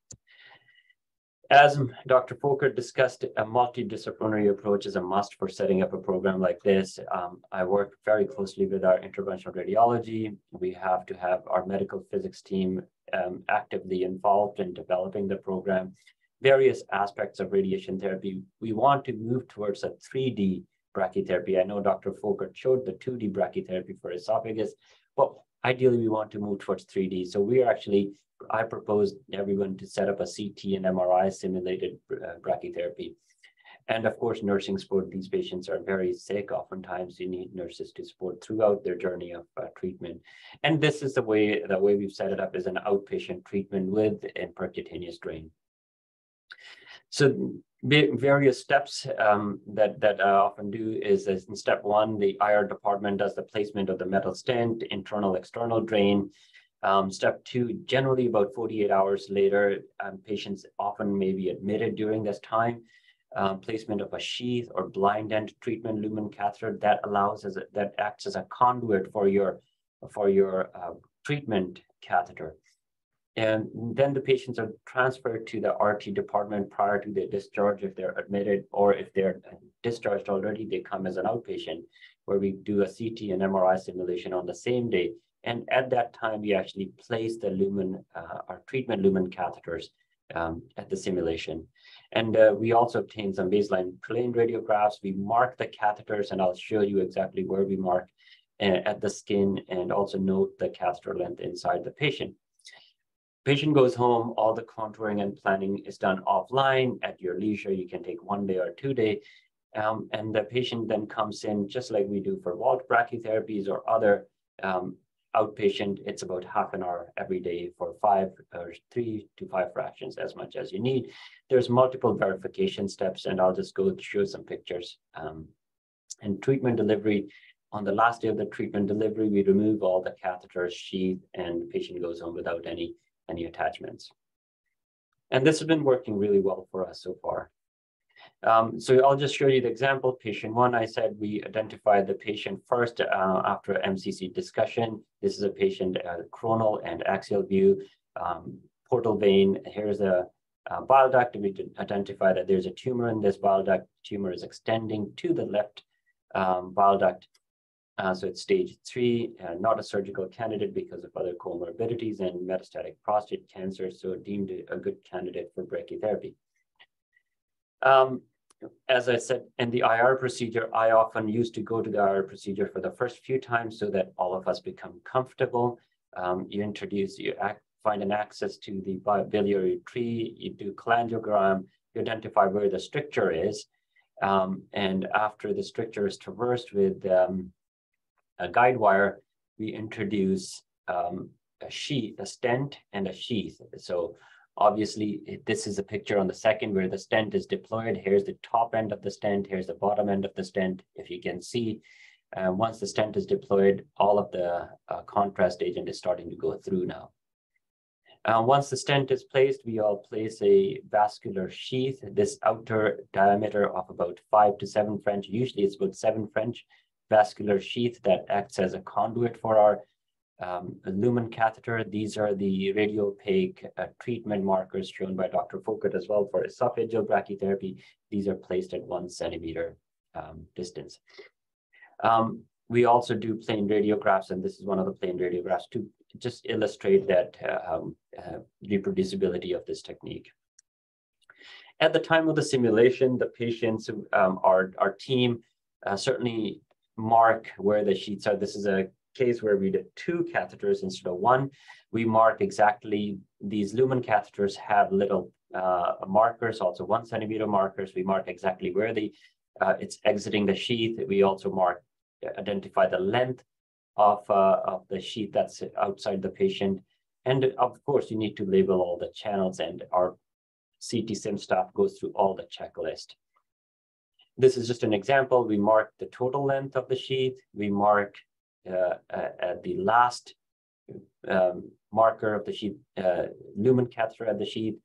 A: As Dr. Folkert discussed, a multidisciplinary approach is a must for setting up a program like this. Um, I work very closely with our interventional radiology. We have to have our medical physics team um, actively involved in developing the program. Various aspects of radiation therapy. We want to move towards a 3D brachytherapy. I know Dr. Folkert showed the 2D brachytherapy for esophagus, but ideally we want to move towards 3D. So we are actually I proposed everyone to set up a CT and MRI simulated uh, brachytherapy. And of course, nursing support. These patients are very sick. Oftentimes, you need nurses to support throughout their journey of uh, treatment. And this is the way the way we've set it up as an outpatient treatment with a percutaneous drain. So various steps um, that that I often do is, is in step one, the IR department does the placement of the metal stent, internal external drain, um, step two, generally about 48 hours later, um, patients often may be admitted during this time. Um, placement of a sheath or blind end treatment lumen catheter that allows as a, that acts as a conduit for your for your uh, treatment catheter. And then the patients are transferred to the RT department prior to their discharge if they're admitted, or if they're discharged already, they come as an outpatient, where we do a CT and MRI simulation on the same day and at that time, we actually placed the lumen, uh, our treatment lumen catheters um, at the simulation. And uh, we also obtained some baseline plane radiographs. We marked the catheters, and I'll show you exactly where we mark uh, at the skin and also note the catheter length inside the patient. Patient goes home, all the contouring and planning is done offline at your leisure. You can take one day or two day. Um, and the patient then comes in just like we do for vault brachytherapies or other um, outpatient, it's about half an hour every day for five or three to five fractions as much as you need. There's multiple verification steps, and I'll just go show some pictures. Um, and treatment delivery, on the last day of the treatment delivery, we remove all the catheters, sheath, and patient goes home without any, any attachments. And this has been working really well for us so far. Um, so I'll just show you the example. Patient one, I said we identified the patient first uh, after MCC discussion. This is a patient uh, coronal and axial view, um, portal vein. Here's a, a bile duct. We identify that there's a tumor in this bile duct. Tumor is extending to the left um, bile duct. Uh, so it's stage three, uh, not a surgical candidate because of other comorbidities and metastatic prostate cancer, so deemed a good candidate for brachytherapy. Um, as I said, in the IR procedure, I often used to go to the IR procedure for the first few times so that all of us become comfortable. Um, you introduce, you act, find an access to the biliary tree, you do cholangiogram, you identify where the stricture is. Um, and after the stricture is traversed with um, a guide wire, we introduce um, a sheath, a stent and a sheath. So obviously this is a picture on the second where the stent is deployed. Here's the top end of the stent. Here's the bottom end of the stent. If you can see, uh, once the stent is deployed, all of the uh, contrast agent is starting to go through now. Uh, once the stent is placed, we all place a vascular sheath, this outer diameter of about five to seven French, usually it's about seven French vascular sheath that acts as a conduit for our um, lumen catheter. These are the radiopaque uh, treatment markers shown by Dr. Folkert as well for esophageal brachytherapy. These are placed at one centimeter um, distance. Um, we also do plain radiographs, and this is one of the plain radiographs to just illustrate that uh, um, uh, reproducibility of this technique. At the time of the simulation, the patients, um, our, our team uh, certainly mark where the sheets are. This is a case where we did two catheters instead of one. We mark exactly, these lumen catheters have little uh, markers, also one centimeter markers. We mark exactly where the uh, it's exiting the sheath. We also mark, identify the length of, uh, of the sheet that's outside the patient. And of course, you need to label all the channels and our CT sim staff goes through all the checklist. This is just an example. We mark the total length of the sheet. We mark uh, at the last um, marker of the sheet, uh, lumen catheter at the sheet,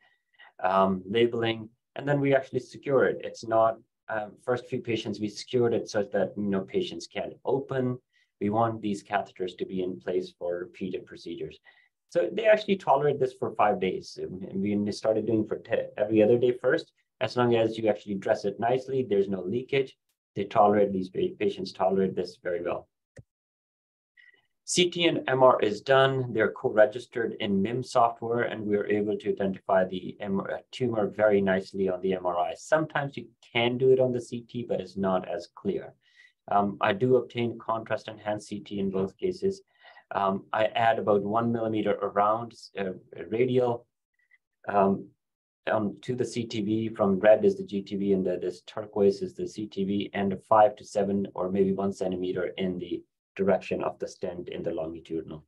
A: um, labeling, and then we actually secure it. It's not, um, first few patients, we secured it so that you know patients can open, we want these catheters to be in place for repeated procedures. So they actually tolerate this for five days. We started doing for every other day first. As long as you actually dress it nicely, there's no leakage. They tolerate, these patients tolerate this very well. CT and MR is done. They're co-registered in MIM software, and we're able to identify the tumor very nicely on the MRI. Sometimes you can do it on the CT, but it's not as clear. Um, I do obtain contrast enhanced CT in both cases. Um, I add about one millimeter around uh, radial um, um, to the CTV. From red is the GTV and the, this turquoise is the CTV and five to seven or maybe one centimeter in the direction of the stent in the longitudinal.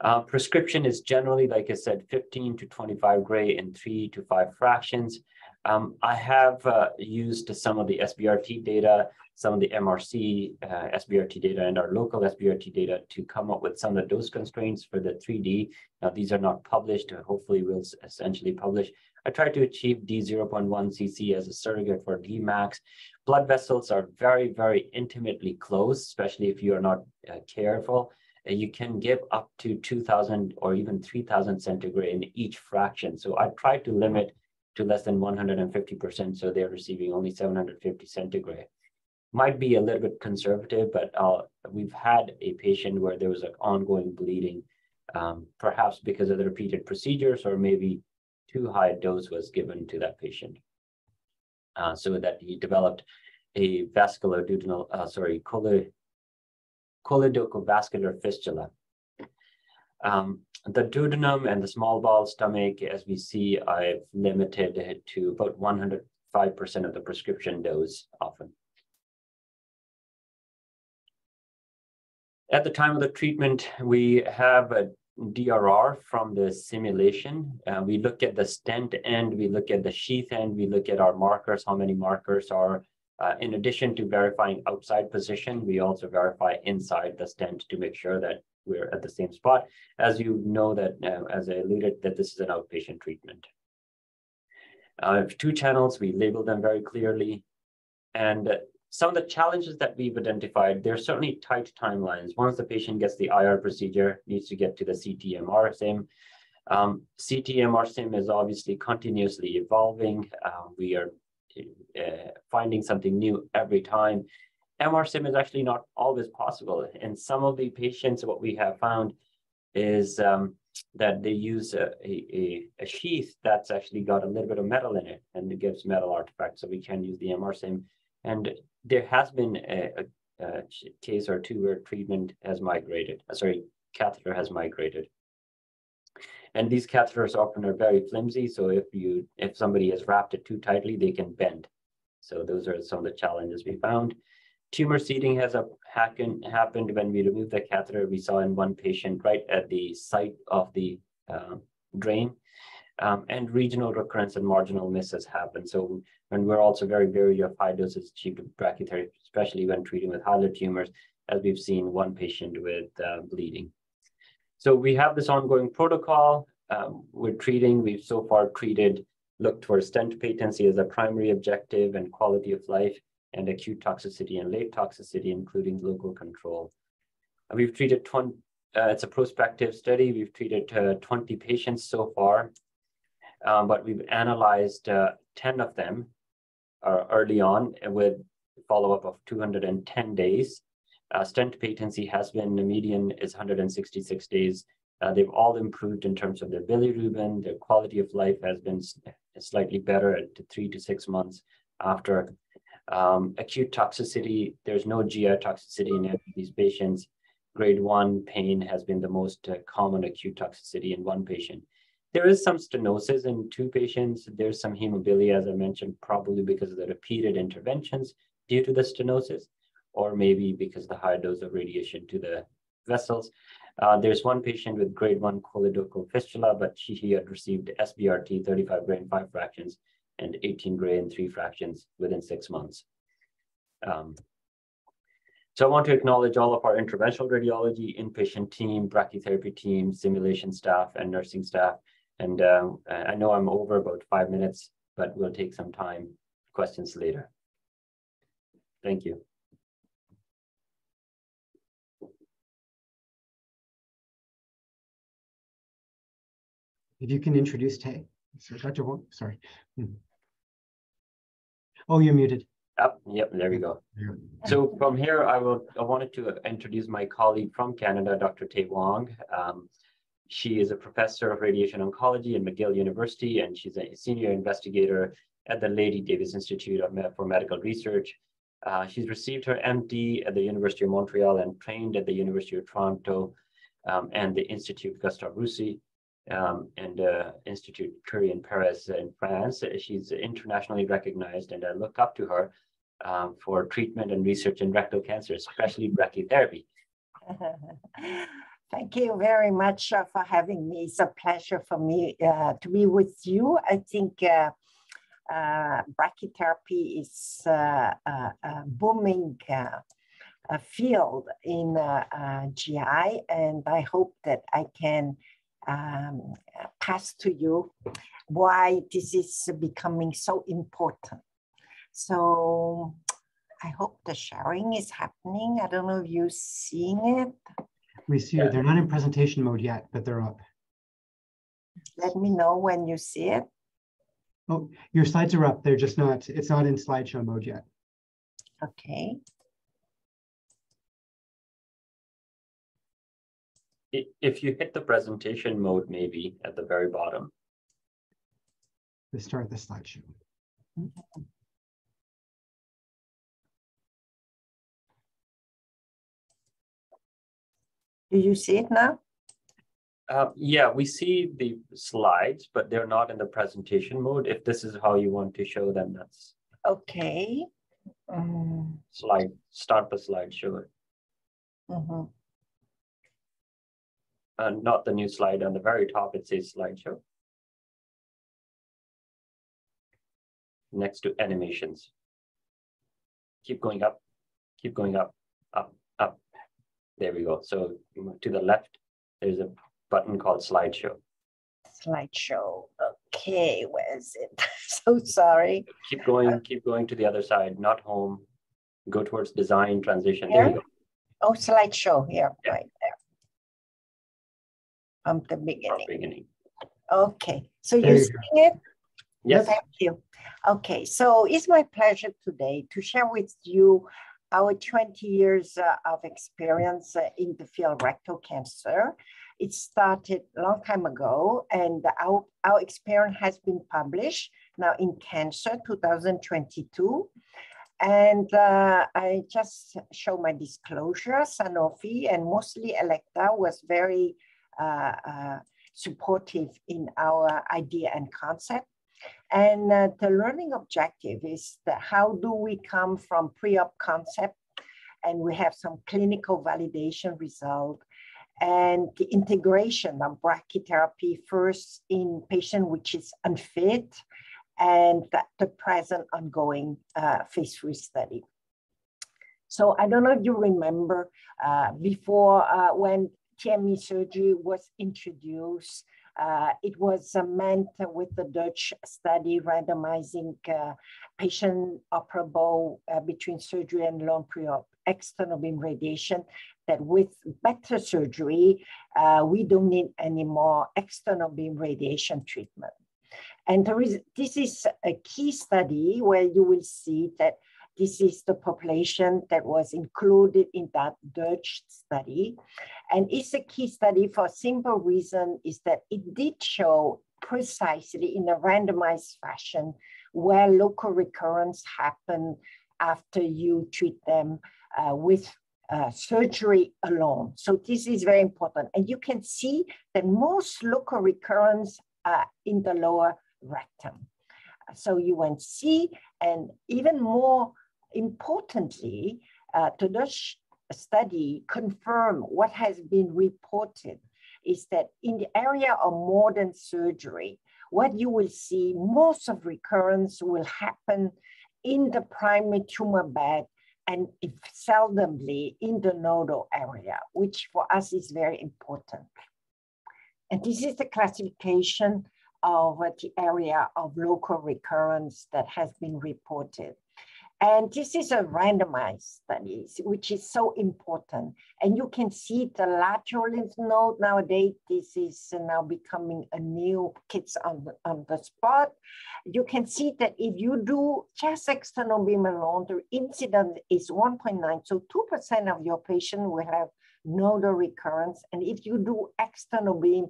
A: Uh, prescription is generally, like I said, 15 to 25 gray in three to five fractions. Um, I have uh, used some of the SBRT data some of the MRC uh, SBRT data and our local SBRT data to come up with some of the dose constraints for the 3D. Now, these are not published, hopefully we'll essentially publish. I try to achieve D0.1 cc as a surrogate for Dmax. Blood vessels are very, very intimately close, especially if you are not uh, careful. Uh, you can give up to 2000 or even 3000 centigray in each fraction. So I try to limit to less than 150%, so they're receiving only 750 centigray might be a little bit conservative, but uh, we've had a patient where there was an ongoing bleeding, um, perhaps because of the repeated procedures or maybe too high a dose was given to that patient. Uh, so that he developed a vascular duodenal, uh, sorry, choledochovascular fistula. Um, the duodenum and the small bowel stomach, as we see, I've limited to about 105% of the prescription dose often. At the time of the treatment, we have a DRR from the simulation. Uh, we look at the stent end, we look at the sheath end, we look at our markers, how many markers are. Uh, in addition to verifying outside position, we also verify inside the stent to make sure that we're at the same spot. As you know that, uh, as I alluded, that this is an outpatient treatment. Uh, two channels, we label them very clearly. And some of the challenges that we've identified, there are certainly tight timelines. Once the patient gets the IR procedure, needs to get to the CTMR sim. Um, CTMR sim is obviously continuously evolving. Uh, we are uh, finding something new every time. MRSIM is actually not always possible. In some of the patients, what we have found is um, that they use a, a, a, sheath that's actually got a little bit of metal in it and it gives metal artifacts. So we can use the MRSIM. And there has been a, a, a case or two where treatment has migrated, uh, sorry, catheter has migrated. And these catheters often are very flimsy. So if you if somebody has wrapped it too tightly, they can bend. So those are some of the challenges we found. Tumor seeding has happen, happened when we removed the catheter. We saw in one patient right at the site of the uh, drain. Um, and regional recurrence and marginal misses happen. So, and we're also very wary of high doses achieved brachytherapy, especially when treating with hilar tumors, as we've seen one patient with uh, bleeding. So we have this ongoing protocol. Um, we're treating, we've so far treated, looked for stent patency as a primary objective and quality of life and acute toxicity and late toxicity, including local control. Uh, we've treated 20, uh, it's a prospective study. We've treated uh, 20 patients so far, um, but we've analyzed uh, 10 of them uh, early on with follow-up of 210 days. Uh, stent patency has been, the median is 166 days. Uh, they've all improved in terms of their bilirubin, their quality of life has been slightly better at three to six months after. Um, acute toxicity, there's no GI toxicity in any of these patients. Grade one pain has been the most uh, common acute toxicity in one patient. There is some stenosis in two patients. There's some hemobilia, as I mentioned, probably because of the repeated interventions due to the stenosis or maybe because of the high dose of radiation to the vessels. Uh, there's one patient with grade one choledochal fistula, but she, he had received SBRT 35 gray and 5 fractions and 18 gray and 3 fractions within six months. Um, so I want to acknowledge all of our interventional radiology, inpatient team, brachytherapy team, simulation staff, and nursing staff. And um, I know I'm over about five minutes, but we'll take some time, questions later. Thank you.
B: If you can introduce Te. Sorry, Dr. Vuong, sorry. Oh, you're muted.
A: Yep, yep, there we go. So from here, I will I wanted to introduce my colleague from Canada, Dr. Te Vuong. Um, she is a professor of radiation oncology at McGill University, and she's a senior investigator at the Lady Davis Institute of for Medical Research. Uh, she's received her MD at the University of Montreal and trained at the University of Toronto um, and the Institute Gustave Roussy um, and uh, Institute Curie in Paris in France. She's internationally recognized, and I look up to her um, for treatment and research in rectal cancer, especially brachytherapy.
C: Thank you very much uh, for having me. It's a pleasure for me uh, to be with you. I think uh, uh brachytherapy is uh, a booming field in GI, and I hope that I can um, pass to you why this is becoming so important. So I hope the sharing is happening. I don't know if you're seeing it.
B: We see it. They're not in presentation mode yet, but they're up.
C: Let me know when you see it.
B: Oh, your slides are up. They're just not, it's not in slideshow mode yet.
C: Okay.
A: If you hit the presentation mode, maybe at the very bottom.
B: To start the slideshow.
C: Do you see it now?
A: Uh, yeah, we see the slides, but they're not in the presentation mode. If this is how you want to show them, that's
C: okay. Um,
A: slide, start the slideshow. it.
C: Mm -hmm
A: uh, not the new slide on the very top, it says slideshow. Next to animations. Keep going up, keep going up, up, up. There we go. So to the left, there's a button called slideshow.
C: Slideshow. Okay, where is it? so sorry.
A: Keep going, keep going to the other side, not home. Go towards design transition. Here? There you go.
C: Oh, slideshow here, yeah. right from the beginning.
A: beginning.
C: Okay, so you're seeing it?
A: Yes.
C: Thank you. Okay, so it's my pleasure today to share with you our 20 years uh, of experience uh, in the field of rectal cancer. It started a long time ago and our, our experience has been published now in Cancer 2022. And uh, I just show my disclosure, Sanofi and mostly Elekta was very supportive in our idea and concept. And uh, the learning objective is that how do we come from pre-op concept and we have some clinical validation result and the integration of brachytherapy first in patient which is unfit and the present ongoing uh, phase three study. So I don't know if you remember uh, before uh, when TME surgery was introduced, uh, it was uh, meant with the Dutch study randomizing uh, patient operable uh, between surgery and long pre-op external beam radiation that with better surgery, uh, we don't need any more external beam radiation treatment. And there is, this is a key study where you will see that this is the population that was included in that Dutch study. And it's a key study for a simple reason is that it did show precisely in a randomized fashion where local recurrence happen after you treat them uh, with uh, surgery alone. So this is very important. And you can see that most local recurrence are in the lower rectum. So you went C and even more importantly, uh, the study confirm what has been reported is that in the area of modern surgery, what you will see, most of recurrence will happen in the primary tumor bed and if seldomly in the nodal area, which for us is very important. And this is the classification of the area of local recurrence that has been reported. And this is a randomized study, which is so important. And you can see the lateral lymph node nowadays, this is now becoming a new kids on the, on the spot. You can see that if you do chest external beam alone, the incidence is 1.9. So 2% of your patient will have nodal recurrence. And if you do external beam,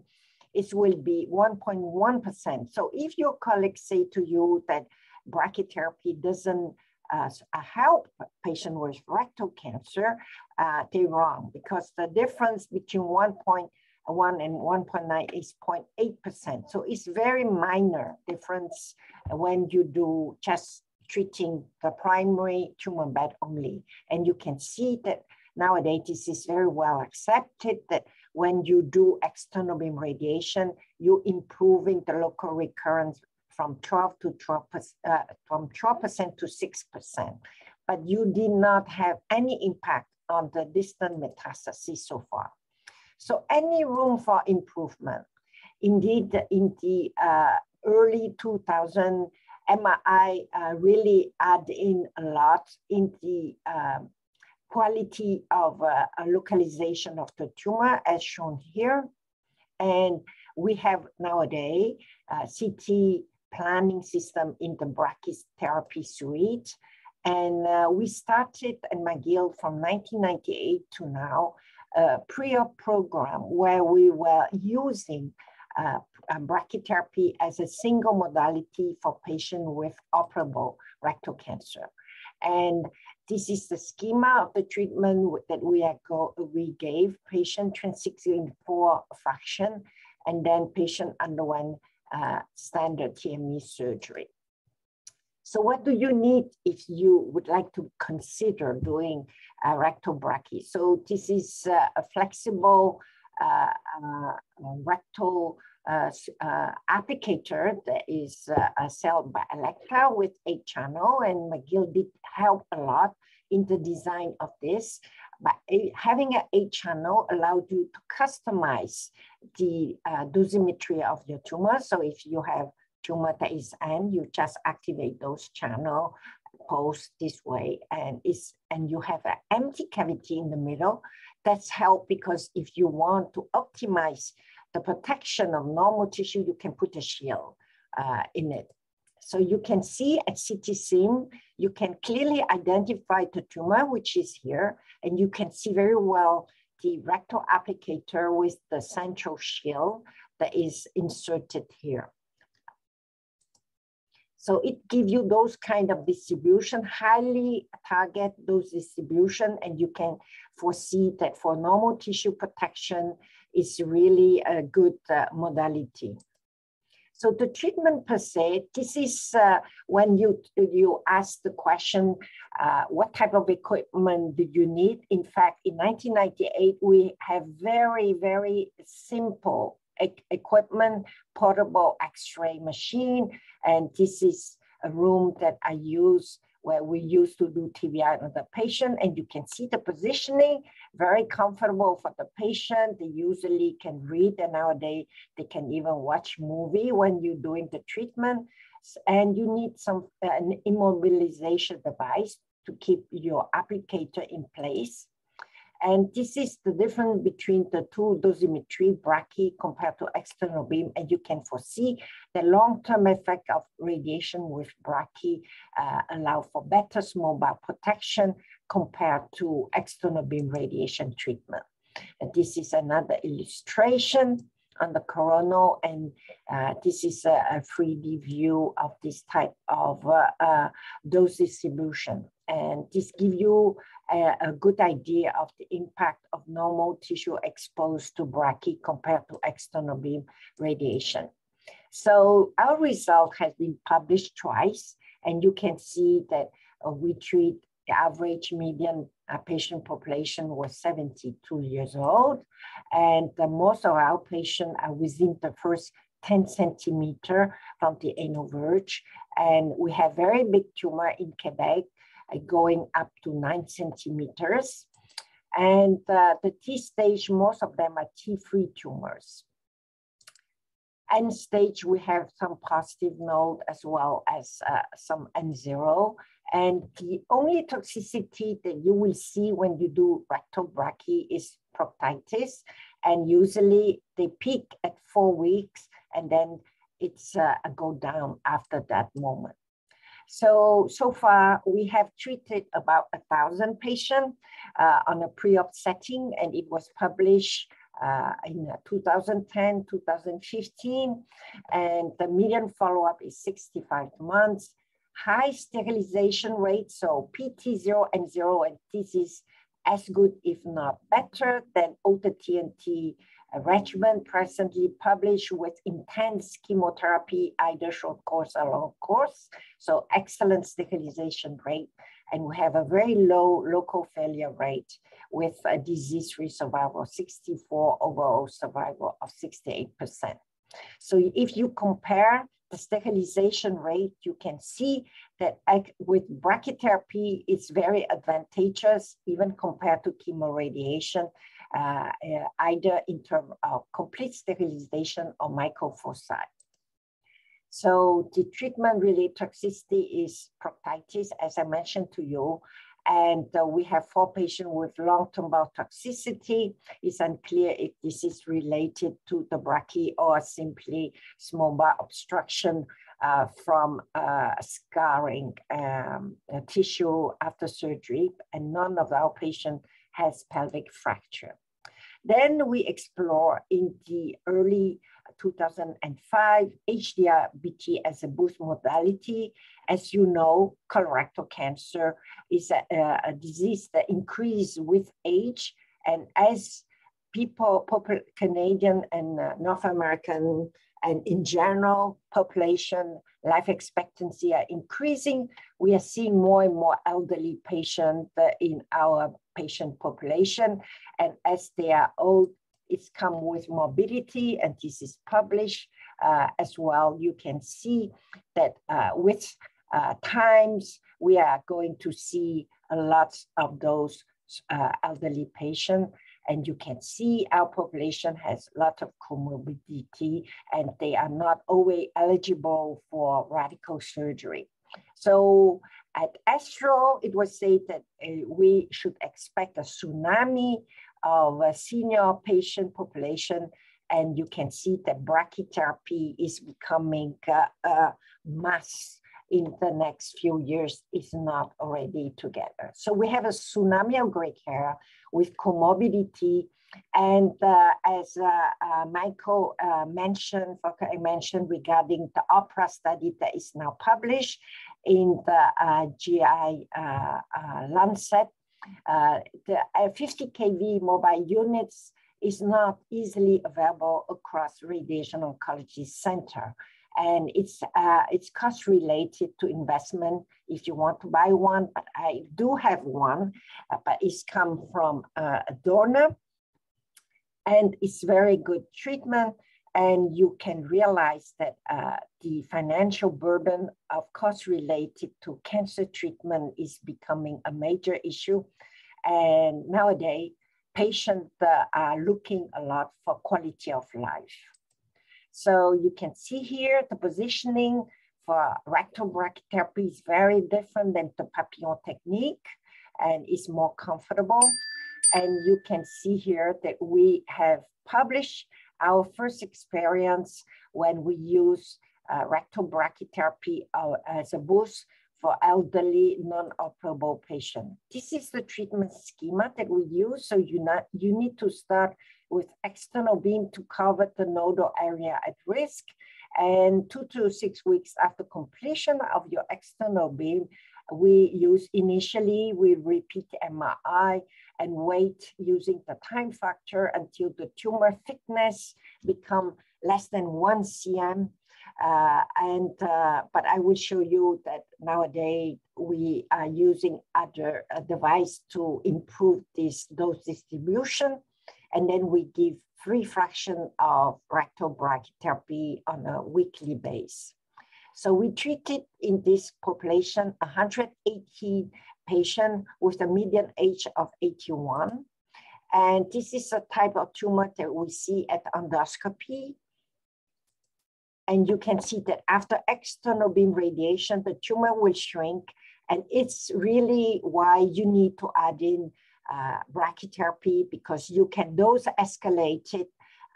C: it will be 1.1%. So if your colleagues say to you that brachytherapy doesn't uh, help patient with rectal cancer, uh, they're wrong because the difference between 1.1 and 1.9 is 0.8%. So it's very minor difference when you do just treating the primary tumor bed only. And you can see that nowadays this is very well accepted that when you do external beam radiation, you're improving the local recurrence from 12 to 12 uh, from 12 percent to six percent, but you did not have any impact on the distant metastasis so far. So any room for improvement. Indeed, in the uh, early 2000, MRI uh, really add in a lot in the um, quality of uh, localization of the tumor as shown here. And we have nowadays uh, CT planning system in the brachytherapy suite. And uh, we started at McGill from 1998 to now a pre-op program where we were using uh, brachytherapy as a single modality for patients with operable rectal cancer. And this is the schema of the treatment that we, go, we gave patient transitioning for fraction, and then patient underwent uh, standard TME surgery. So what do you need if you would like to consider doing a rectal brachy? So this is uh, a flexible uh, uh rectal uh, applicator that is uh, sold by Elekta with eight channel and McGill did help a lot in the design of this. But having an eight channel allowed you to customize the uh, dosimetry of your tumor. So if you have tumor that is N, you just activate those channel post this way and it's and you have an empty cavity in the middle that's help because if you want to optimize the protection of normal tissue, you can put a shield uh, in it. So you can see at CT SIM, you can clearly identify the tumor, which is here, and you can see very well the rectal applicator with the central shield that is inserted here. So it gives you those kind of distribution, highly target those distribution, and you can foresee that for normal tissue protection is really a good uh, modality. So the treatment per se, this is uh, when you, you ask the question, uh, what type of equipment do you need? In fact, in 1998, we have very, very simple e equipment, portable x-ray machine. And this is a room that I use where we used to do TBI on the patient and you can see the positioning, very comfortable for the patient. They usually can read and nowadays they can even watch movie when you're doing the treatment. And you need some an immobilization device to keep your applicator in place. And this is the difference between the two dosimetry brachy compared to external beam. And you can foresee the long-term effect of radiation with brachy uh, allow for better small bowel protection compared to external beam radiation treatment. And this is another illustration on the coronal, and uh, this is a, a, 3D view of this type of uh, uh, dose distribution. And this gives you a, a, good idea of the impact of normal tissue exposed to brachy compared to external beam radiation. So our result has been published twice, and you can see that uh, we treat the average median uh, patient population was 72 years old, and most of our patients are within the first 10 centimeter from the anal verge, and we have very big tumor in Quebec, uh, going up to nine centimeters. And uh, the T stage, most of them are T3 tumors. N stage, we have some positive node as well as uh, some N0. And the only toxicity that you will see when you do rectal brachy is proctitis. And usually they peak at four weeks and then it's uh, a go down after that moment. So, so far we have treated about a thousand patients uh, on a pre-op setting and it was published uh, in 2010, 2015, and the median follow-up is 65 months. High sterilization rate, so PT0 and 0, and this is as good, if not better, than OTA-TNT regimen presently published with intense chemotherapy, either short course or long course. So excellent sterilization rate. And we have a very low local failure rate with a disease-free survival, 64 overall survival of 68%. So if you compare the sterilization rate, you can see that with brachytherapy, it's very advantageous even compared to chemoradiation either in terms of complete sterilization or microfoci. So the treatment-related toxicity is proctitis, as I mentioned to you, and uh, we have four patients with long-term bowel toxicity. It's unclear if this is related to the brachy or simply small bowel obstruction uh, from uh, scarring um, tissue after surgery, and none of our patients has pelvic fracture. Then we explore in the early 2005 HDR-BT as a boost modality. As you know, colorectal cancer is a, a disease that increases with age. And as people, Canadian and uh, North American and in general population life expectancy are increasing, we are seeing more and more elderly patients in our patient population. And as they are old, it's come with morbidity, and this is published uh, as well. You can see that uh, with uh, times, we are going to see a lot of those uh, elderly patients. And you can see our population has a lot of comorbidity and they are not always eligible for radical surgery. So at ASTRO, it was said that uh, we should expect a tsunami of a senior patient population And you can see that brachytherapy is becoming uh, a must in the next few years is not already together. So we have a tsunami of gray hair with comorbidity. And uh, as uh, uh, Michael uh, mentioned, I mentioned regarding the OPERA study that is now published in the uh, GI Lancet, the 50 kV mobile units is not easily available across radiation oncology center and it's uh, it's cost related to investment if you want to buy one. But I do have one, uh, but it's come from uh, a donor, and it's very good treatment. And you can realize that uh, the financial burden of cost related to cancer treatment is becoming a major issue. And nowadays, patients uh, are looking a lot for quality of life. So you can see here the positioning for rectal brachytherapy is very different than the papillon technique and is more comfortable. And you can see here that we have published our first experience when we use uh, rectal brachytherapy uh, as a boost for elderly non-operable patient. This is the treatment schema that we use. So you, not, you need to start with external beam to cover the nodal area at risk. And two to six weeks after completion of your external beam, we use initially, we repeat MRI and wait using the time factor until the tumor thickness become less than one cm. Uh, and uh, but I will show you that nowadays we are using other uh, device to improve this dose distribution. And then we give free fraction of rectal brachytherapy on a weekly base. So we treated in this population 180 patients with a median age of 81. And this is a type of tumor that we see at endoscopy. And you can see that after external beam radiation, the tumor will shrink. And it's really why you need to add in uh, brachytherapy because you can dose escalate it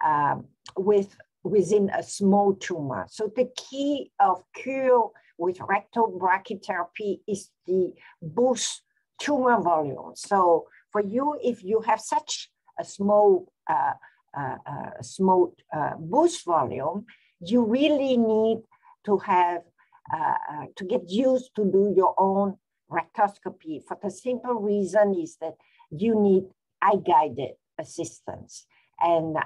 C: um, with within a small tumor. So the key of cure with rectal brachytherapy is the boost tumor volume. So for you, if you have such a small uh, uh, uh, small uh, boost volume, you really need to have uh, uh, to get used to do your own rectoscopy for the simple reason is that you need eye-guided assistance. And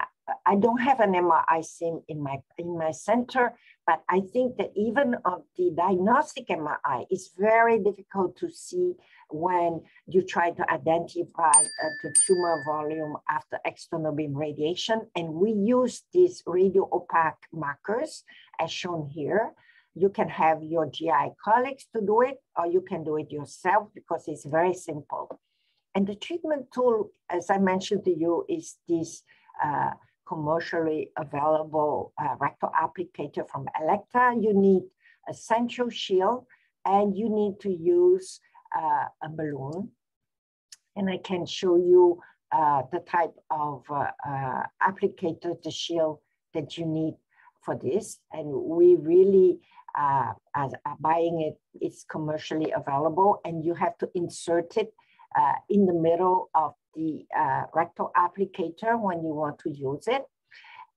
C: I don't have an MRI sim in my, in my center, but I think that even of the diagnostic MRI, it's very difficult to see when you try to identify uh, the tumor volume after external beam radiation. And we use these radio opaque markers as shown here. You can have your GI colleagues to do it, or you can do it yourself because it's very simple. And the treatment tool, as I mentioned to you, is this uh, commercially available uh, rectal applicator from Elekta. You need a central shield and you need to use uh, a balloon. And I can show you uh, the type of uh, uh, applicator, the shield that you need for this. And we really are buying it, it's commercially available and you have to insert it uh, in the middle of the uh, rectal applicator when you want to use it.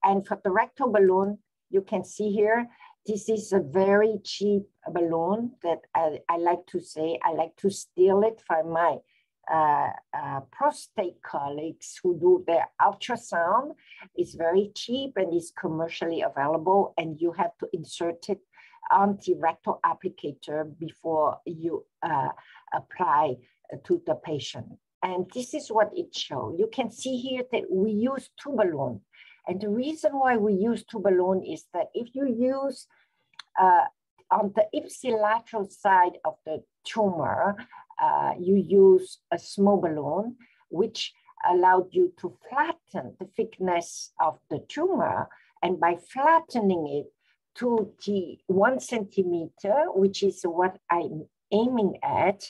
C: And for the rectal balloon, you can see here, this is a very cheap balloon that I, I like to say, I like to steal it from my uh, uh, prostate colleagues who do their ultrasound. It's very cheap and is commercially available and you have to insert it on the rectal applicator before you uh, apply to the patient. And this is what it shows. You can see here that we use two balloon. And the reason why we use two balloon is that if you use uh, on the ipsilateral side of the tumor, uh, you use a small balloon, which allowed you to flatten the thickness of the tumor. And by flattening it to the one centimeter, which is what I aiming at,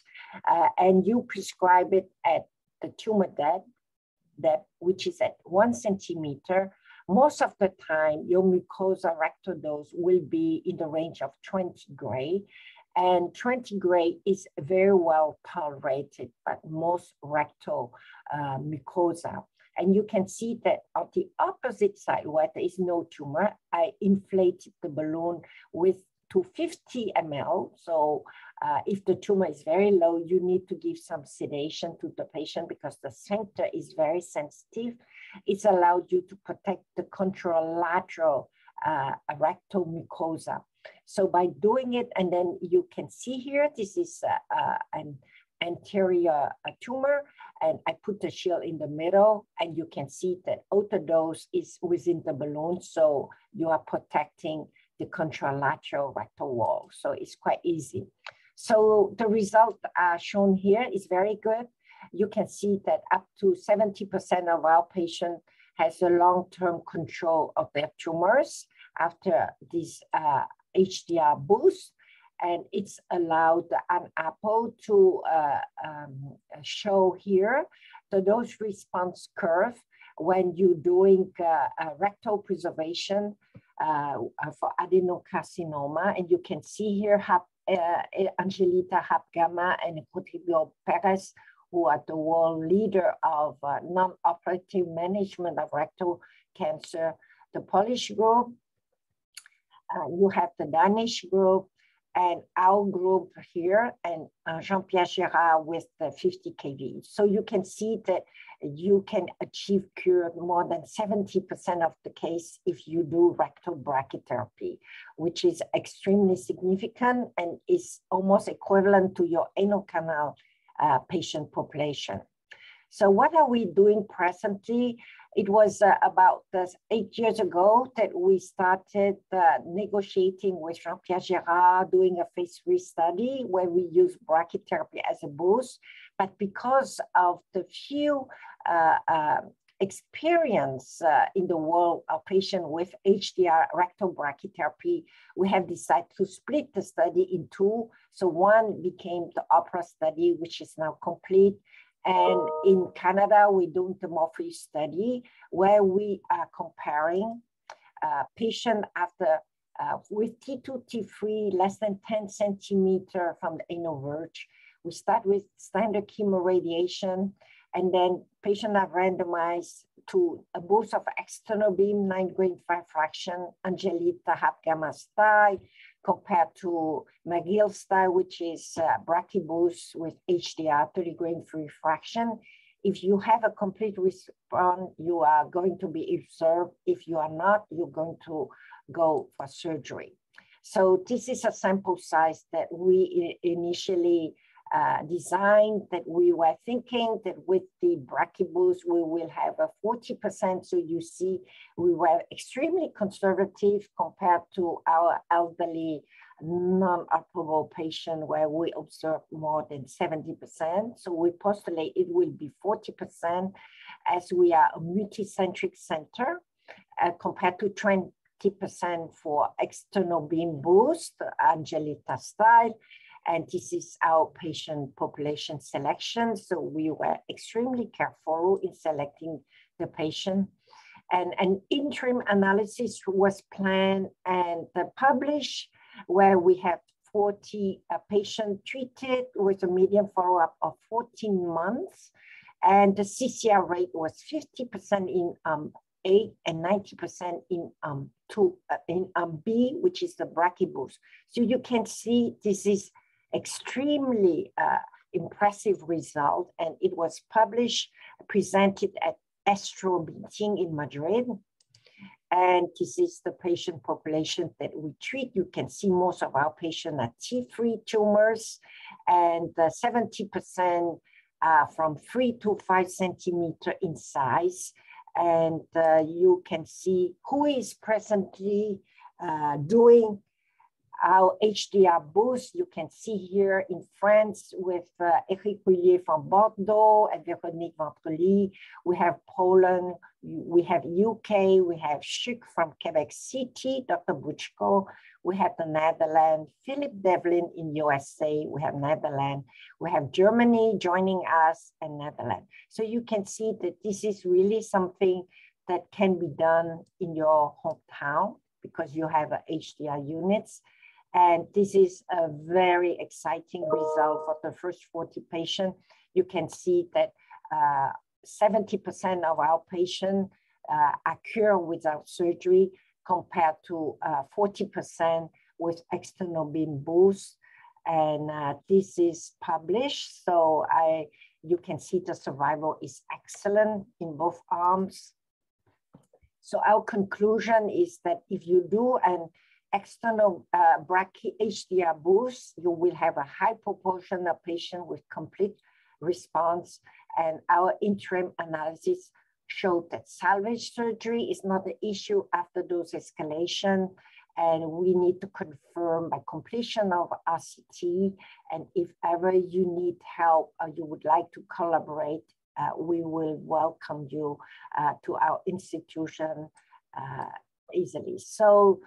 C: uh, and you prescribe it at the tumor depth, depth, which is at one centimeter, most of the time, your mucosa rectal dose will be in the range of 20 gray. And 20 gray is very well tolerated but most rectal uh, mucosa. And you can see that on the opposite side, where there is no tumor, I inflated the balloon with 250 ml. So uh, if the tumor is very low, you need to give some sedation to the patient because the sphincter is very sensitive. It's allowed you to protect the contralateral uh, rectal mucosa. So by doing it, and then you can see here, this is uh, uh an anterior uh, tumor, and I put the shield in the middle, and you can see that dose is within the balloon, so you are protecting the contralateral rectal wall. So it's quite easy. So the result uh, shown here is very good. You can see that up to 70% of our patients has a long-term control of their tumors after this uh, HDR boost. And it's allowed Ane Appelt to uh, um, show here the dose response curve when you're doing uh, rectal preservation for adenocarcinoma. And you can see here how uh, Angelita Habr-Gama and Rodrigo Perez, who are the world leader of uh, non-operative management of rectal cancer, the Polish group, uh, you have the Danish group, and our group here, and uh, Jean-Pierre Gérard with the 50 kV. So you can see that you can achieve cure more than 70% of the case if you do rectal brachytherapy, which is extremely significant and is almost equivalent to your anal canal uh, patient population. So what are we doing presently? It was uh, about uh, eight years ago that we started uh, negotiating with Jean-Pierre Gérard, doing a phase three study where we use brachytherapy as a boost. But because of the few uh, uh, experience uh, in the world of patients with HDR rectal brachytherapy, we have decided to split the study in two. So one became the OPERA study, which is now complete. And in Canada, we're doing the Morpheus study where we are comparing uh, patient after uh, with T2, T3, less than 10 centimeter from the anal verge. We start with standard chemoradiation and then patients are randomized to a boost of external beam, nine grain five fraction, Angelita Habr-Gama style, compared to McGill style, which is uh, brachyboost with HDR, 30 grain free fraction. If you have a complete response, you are going to be observed. If you are not, you're going to go for surgery. So this is a sample size that we initially uh, design that we were thinking that with the brachyboost, we will have a 40%. So you see, we were extremely conservative compared to our elderly non-operable patient where we observed more than 70%. So we postulate it will be 40% as we are a multicentric center uh, compared to 20% for external beam boost, Angelita style, and this is our patient population selection. So we were extremely careful in selecting the patient. And an interim analysis was planned and published where we have 40 uh, patients treated with a median follow-up of 14 months. And the CCR rate was 50% in um, A and 90% in um, two, uh, in um, B, which is the brachyboost. So you can see this is extremely uh, impressive result and it was published, presented at ASTRO meeting in Madrid. And this is the patient population that we treat. You can see most of our patients are T3 tumors and 70% uh, from three to five centimeter in size. And uh, you can see who is presently uh, doing our HDR boost, you can see here in France with uh, Eric Rullier from Bordeaux and Véronique Vendrely. We have Poland, we have UK, we have Shuk from Quebec City, Dr. Buchko. We have the Netherlands, Philip Devlin in USA, we have Netherlands, we have Germany joining us and Netherlands. So you can see that this is really something that can be done in your hometown because you have HDR units. And this is a very exciting result for the first 40 patients. You can see that 70% uh, of our patients uh, occur without surgery compared to 40% uh, with external beam boost. And this is published. So I, you can see the survival is excellent in both arms. So our conclusion is that if you do an external uh, brachy HDR boost, you will have a high proportion of patients with complete response. And our interim analysis showed that salvage surgery is not the issue after dose escalation. And we need to confirm by completion of RCT. And if ever you need help or you would like to collaborate, uh, we will welcome you uh, to our institution uh, easily. So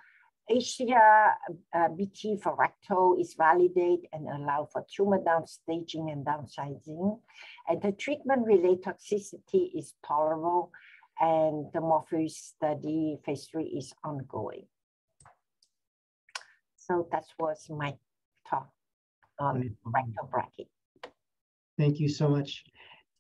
C: HDR uh, BT for rectal is validate and allow for tumor downstaging and downsizing. And the treatment-related toxicity is tolerable and the Morpheus study phase three is ongoing. So that was my talk on rectal brachy.
B: Thank you so much.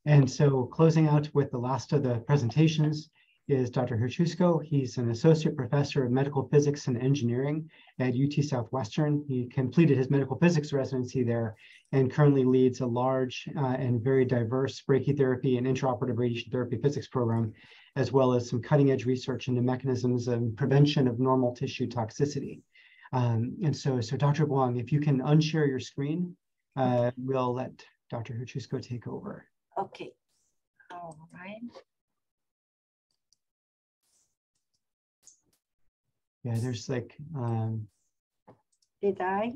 B: And so closing out with the last of the presentations, is Dr. Hrycushko. He's an associate professor of medical physics and engineering at UT Southwestern. He completed his medical physics residency there and currently leads a large uh, and very diverse brachytherapy and intraoperative radiation therapy physics program, as well as some cutting edge research into mechanisms and prevention of normal tissue toxicity. Um, and so, so Dr. Vuong, if you can unshare your screen, uh, we'll let Dr. Hrycushko take over.
C: Okay. All right.
B: Yeah, there's like, um,
C: Did I?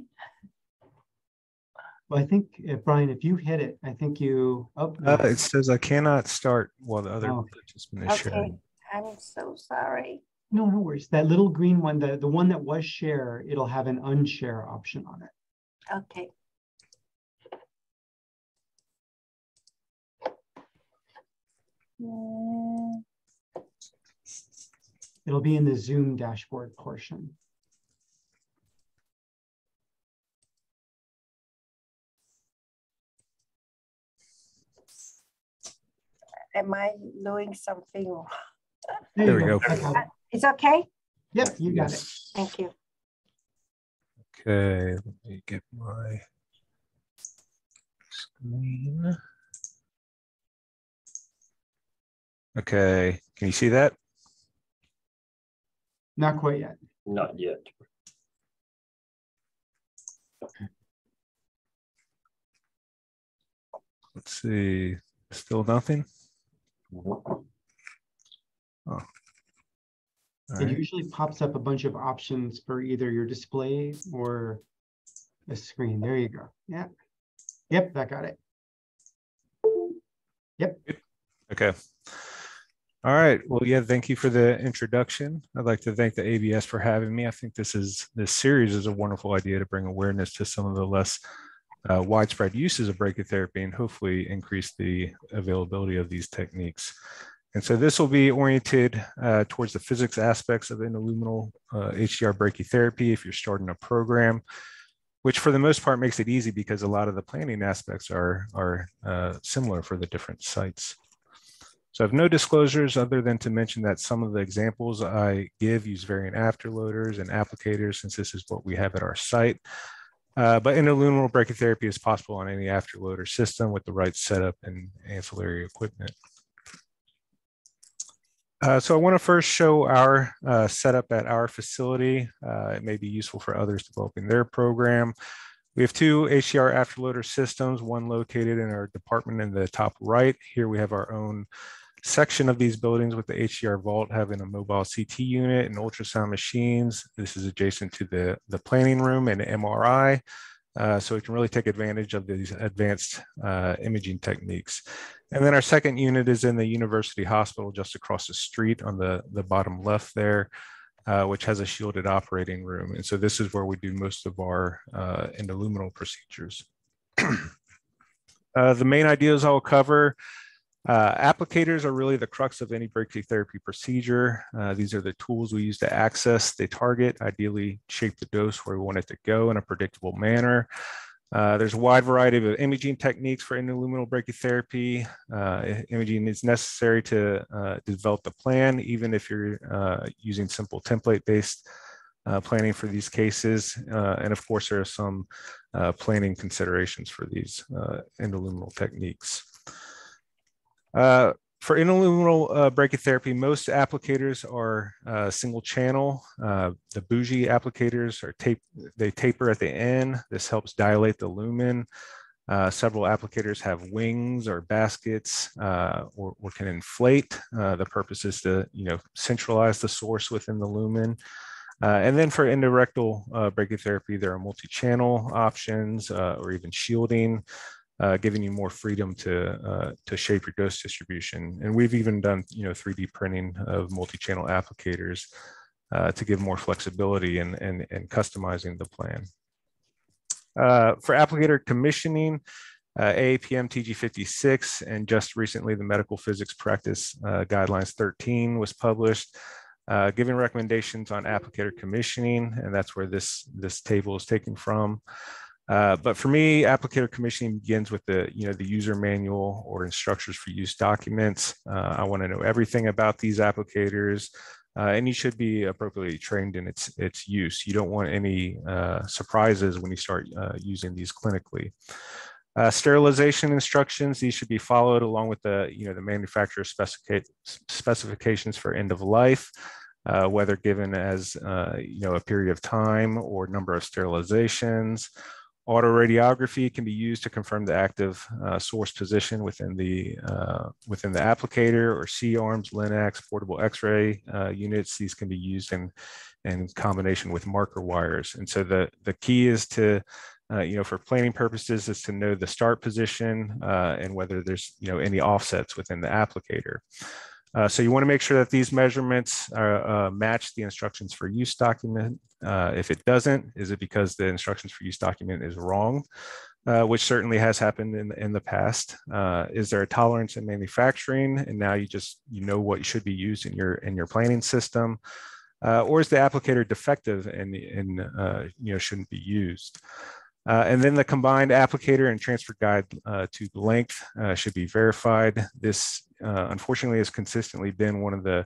B: well, I think, uh, Brian, if you hit it, I think you, oh.
D: Uh, it says I cannot start while the other
B: Oh.
D: participant is sharing.
C: Okay, I'm so sorry.
B: No, no worries. That little green one, the, the one that was share, it'll have an unshare option on it.
C: Okay. Mm,
B: It'll be in the Zoom dashboard portion.
C: Am I doing something?
D: There we go.
C: Uh, It's okay?
B: Yep, you got it.
C: Thank you.
D: Okay, let me get my screen. Okay, can you see that?
B: Not quite yet.
A: Not yet.
D: Let's see, still nothing?
A: Mhm.
D: All
B: It
D: right.
B: usually pops up a bunch of options for either your display or a screen. There you go. Yeah. Yep, that got it. Yep.
D: Okay. All right. Well, yeah, thank you for the introduction. I'd like to thank the ABS for having me. I think this is this series is a wonderful idea to bring awareness to some of the less uh, widespread uses of brachytherapy and hopefully increase the availability of these techniques. And so this will be oriented uh, towards the physics aspects of intraluminal uh, HDR brachytherapy if you're starting a program, which for the most part makes it easy because a lot of the planning aspects are, are uh, similar for the different sites. So I have no disclosures other than to mention that some of the examples I give use Varian afterloaders and applicators since this is what we have at our site. Uh, but intraluminal brachytherapy is possible on any afterloader system with the right setup and ancillary equipment. Uh, so I want to first show our uh, setup at our facility. Uh, it may be useful for others developing their program. We have two HDR afterloader systems, one located in our department in the top right. Here we have our own section of these buildings with the HDR vault having a mobile CT unit and ultrasound machines. This is adjacent to the, the planning room and MRI. Uh, so we can really take advantage of these advanced uh, imaging techniques. And then our second unit is in the University Hospital just across the street on the, the bottom left there, uh, which has a shielded operating room. And so this is where we do most of our uh, endoluminal procedures. Uh, the main ideas I'll cover Uh, applicators are really the crux of any brachytherapy procedure. Uh, these are the tools we use to access the target, ideally shape the dose where we want it to go in a predictable manner. Uh, there's a wide variety of imaging techniques for endoluminal brachytherapy. Uh, imaging is necessary to uh, develop the plan, even if you're uh, using simple template-based planning for these cases. and of course, there are some planning considerations for these endoluminal techniques. Uh, for endoluminal uh, brachytherapy, most applicators are uh, single channel. Uh, the bougie applicators are tape, they taper at the end. This helps dilate the lumen. Uh, several applicators have wings or baskets uh, or, or, can inflate. The purpose is to you know, centralize the source within the lumen. and then for endorectal brachytherapy, there are multi-channel options or even shielding uh, giving you more freedom to uh, to shape your dose distribution. And we've even done you know 3D printing of multi-channel applicators uh, to give more flexibility and and and customizing the plan. Uh, for applicator commissioning, uh, AAPM TG56 and just recently the Medical Physics Practice uh, Guidelines 13 was published. giving recommendations on applicator commissioning, and that's where this, this table is taken from. Uh, but for me, applicator commissioning begins with the, you know, the user manual or instructions for use documents. Uh, I want to know everything about these applicators, uh, and you should be appropriately trained in its its use. You don't want any uh, surprises when you start uh, using these clinically. sterilization instructions, these should be followed along with the, you know, the manufacturer specifications for end of life. Uh, whether given as uh, you know a period of time or number of sterilizations Autoradiography can be used to confirm the active uh, source position within the uh, within the applicator or C-arms, Linacs, portable X-ray uh, units. These can be used in in combination with marker wires. And so the the key is to uh, you know, for planning purposes, is to know the start position uh, and whether there's you know any offsets within the applicator. Uh, so you want to make sure that these measurements are, uh, match the instructions for use document. Uh, if it doesn't, is it because the instructions for use document is wrong, uh, which certainly has happened in, in the past. Uh, is there a tolerance in manufacturing? And now you just, you know what should be used in your, in your planning system. or is the applicator defective and, and you know, shouldn't be used? Uh, and then the combined applicator and transfer guide uh, to length uh, should be verified. This unfortunately has consistently been one of the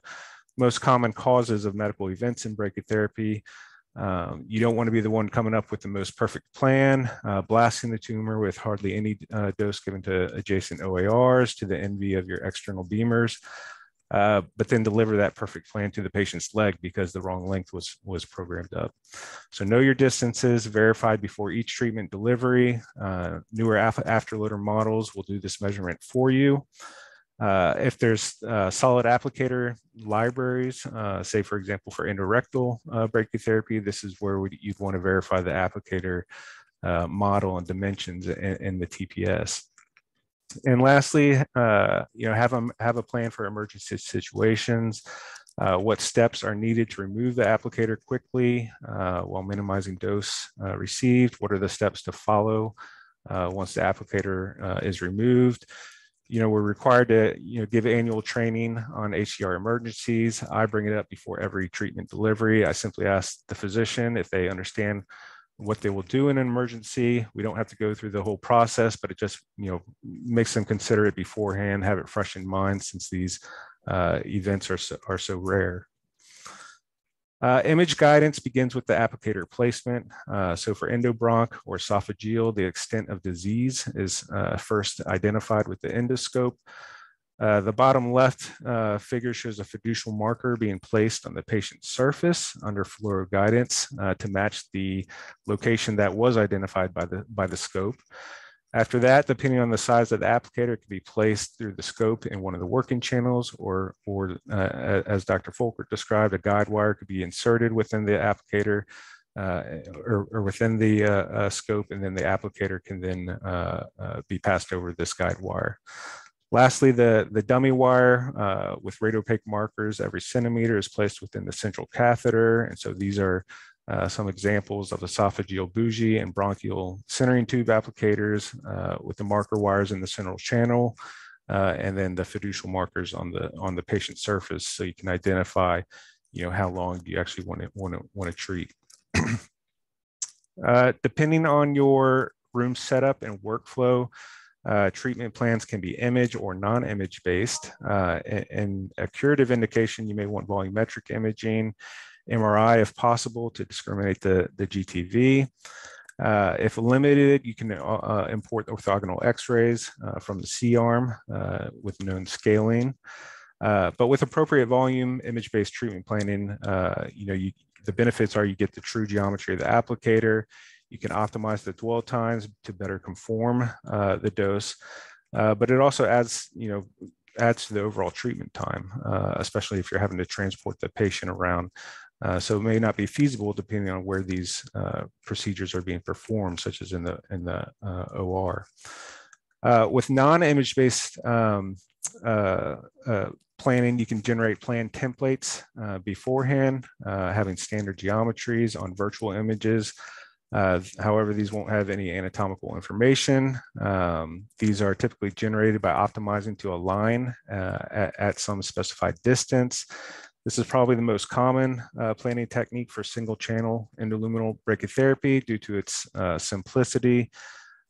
D: most common causes of medical events in brachytherapy. Um, you don't want to be the one coming up with the most perfect plan, uh, blasting the tumor with hardly any uh, dose given to adjacent OARs to the envy of your external beamers. Uh, but then deliver that perfect plan to the patient's leg because the wrong length was, was programmed up. So know your distances, verified before each treatment delivery. Uh, newer afterloader models will do this measurement for you. Uh, if there's uh, solid applicator libraries, uh, say for example for endorectal uh, brachytherapy, this is where you'd want to verify the applicator model and dimensions in, in the TPS and lastly, uh, you know, have a, have a plan for emergency situations. Uh, what steps are needed to remove the applicator quickly uh, while minimizing dose uh, received? What are the steps to follow uh, once the applicator uh, is removed? You know, we're required to, you know, give annual training on HDR emergencies. I bring it up before every treatment delivery. I simply ask the physician if they understand what they will do in an emergency. We don't have to go through the whole process, but it just you know makes them consider it beforehand, have it fresh in mind since these uh, events are so, are so rare. Uh, image guidance begins with the applicator placement. Uh, so for endobronch or esophageal, the extent of disease is uh, first identified with the endoscope. Uh, the bottom left uh, figure shows a fiducial marker being placed on the patient's surface under fluoro guidance uh, to match the location that was identified by the, by the scope. After that, depending on the size of the applicator, it can be placed through the scope in one of the working channels, or, or uh, as Dr. Folkert described, a guide wire could be inserted within the applicator uh, or, or, within the scope, and then the applicator can then be passed over this guide wire. Lastly, the, the dummy wire uh, with radiopaque markers every centimeter is placed within the central catheter. And so these are uh, some examples of esophageal bougie and bronchial centering tube applicators uh, with the marker wires in the central channel. uh, and then the fiducial markers on the on the patient surface, so you can identify, you know, how long do you actually want to want to want to treat. uh, depending on your room setup and workflow, uh, treatment plans can be image or non-image based. Uh, and, a curative indication, you may want volumetric imaging, MRI if possible to discriminate the, the GTV. Uh, if limited, you can uh, uh, import orthogonal x-rays uh, from the C-arm with known scaling. but with appropriate volume image-based treatment planning, you know, you, the benefits are you get the true geometry of the applicator, you can optimize the dwell times to better conform uh, the dose, uh, but it also adds, you know, adds to the overall treatment time, uh, especially if you're having to transport the patient around. Uh, so it may not be feasible depending on where these uh, procedures are being performed, such as in the in the uh, OR. with non-image-based um, planning, you can generate plan templates beforehand, having standard geometries on virtual images. Uh, however, these won't have any anatomical information. Um, these are typically generated by optimizing to a line uh, at, at, some specified distance. This is probably the most common uh, planning technique for single channel endoluminal brachytherapy due to its uh, simplicity.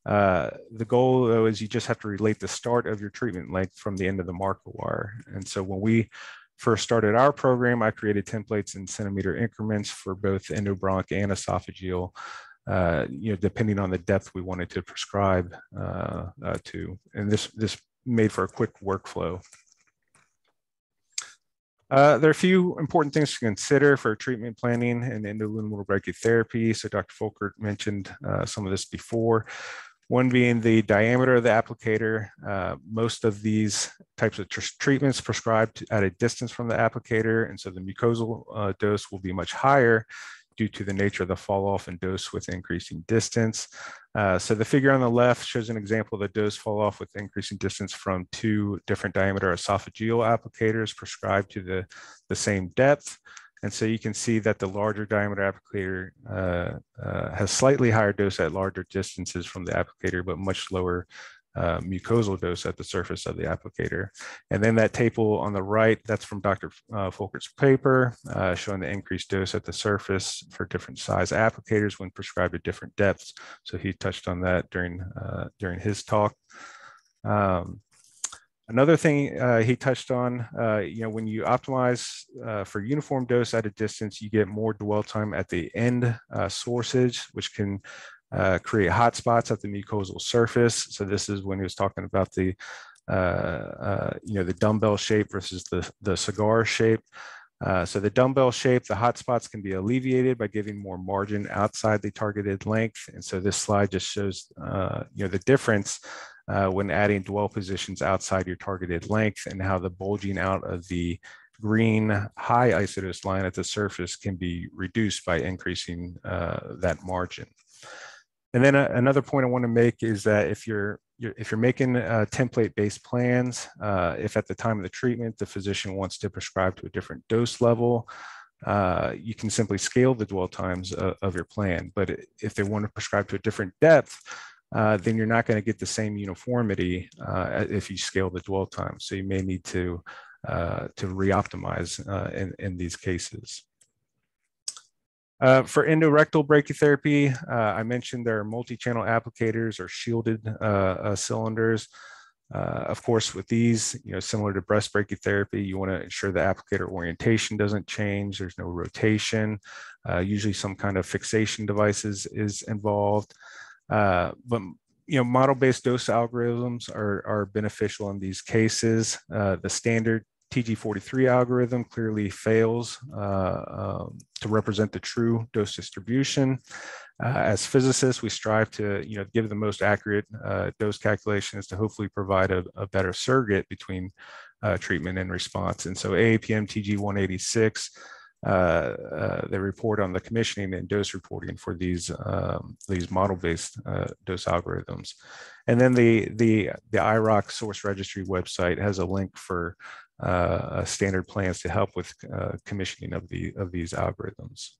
D: Uh, the goal though is you just have to relate the start of your treatment length from the end of the marker wire. And so when we first started our program, I created templates in centimeter increments for both endobronch and esophageal uh, you know, depending on the depth we wanted to prescribe uh, uh, to. And this, this made for a quick workflow. Uh, there are a few important things to consider for treatment planning and endoluminal brachytherapy. So Dr. Folkert mentioned uh, some of this before. One being the diameter of the applicator. Uh, most of these types of tr treatments prescribed at a distance from the applicator, and so the mucosal uh, dose will be much higher due to the nature of the fall off in dose with increasing distance. Uh, so the figure on the left shows an example of the dose fall off with increasing distance from two different diameter esophageal applicators prescribed to the, the same depth. And so you can see that the larger diameter applicator uh, uh, has slightly higher dose at larger distances from the applicator, but much lower uh, mucosal dose at the surface of the applicator. And then that table on the right, that's from Dr. Uh, Folkert's paper, uh, showing the increased dose at the surface for different size applicators when prescribed at different depths. So he touched on that during, uh, during his talk. Um, Another thing uh, he touched on, uh, you know, when you optimize uh, for uniform dose at a distance, you get more dwell time at the end uh, sources, which can uh, create hotspots at the mucosal surface. So this is when he was talking about the, uh, uh, you know, the dumbbell shape versus the, the cigar shape. Uh, so the dumbbell shape, the hotspots can be alleviated by giving more margin outside the targeted length. And so this slide just shows, uh, you know, the difference uh, when adding dwell positions outside your targeted length and how the bulging out of the green high isodose line at the surface can be reduced by increasing that margin. And then uh, another point I want to make is that if you're, you're if you're making uh, template-based plans, uh, if at the time of the treatment the physician wants to prescribe to a different dose level, uh, you can simply scale the dwell times uh, of your plan. But if they want to prescribe to a different depth, uh, then you're not going to get the same uniformity if you scale the dwell time. So you may need to to re-optimize in, in these cases. Uh, for endorectal brachytherapy, uh, I mentioned there are multi-channel applicators or shielded uh, uh cylinders. Uh, of course, with these, you know, similar to breast brachytherapy, you want to ensure the applicator orientation doesn't change. There's no rotation. usually, some kind of fixation devices is involved. but you know, model-based dose algorithms are, are beneficial in these cases. the standard TG43 algorithm clearly fails uh, um, to represent the true dose distribution. Uh, as physicists, we strive to you know, give the most accurate uh, dose calculations to hopefully provide a, a better surrogate between uh, treatment and response. And so AAPM TG186, uh, uh, they report on the commissioning and dose reporting for these, um, these model-based dose algorithms. And then the, the, the IROC source registry website has a link for uh, standard plans to help with uh, commissioning of the of these algorithms.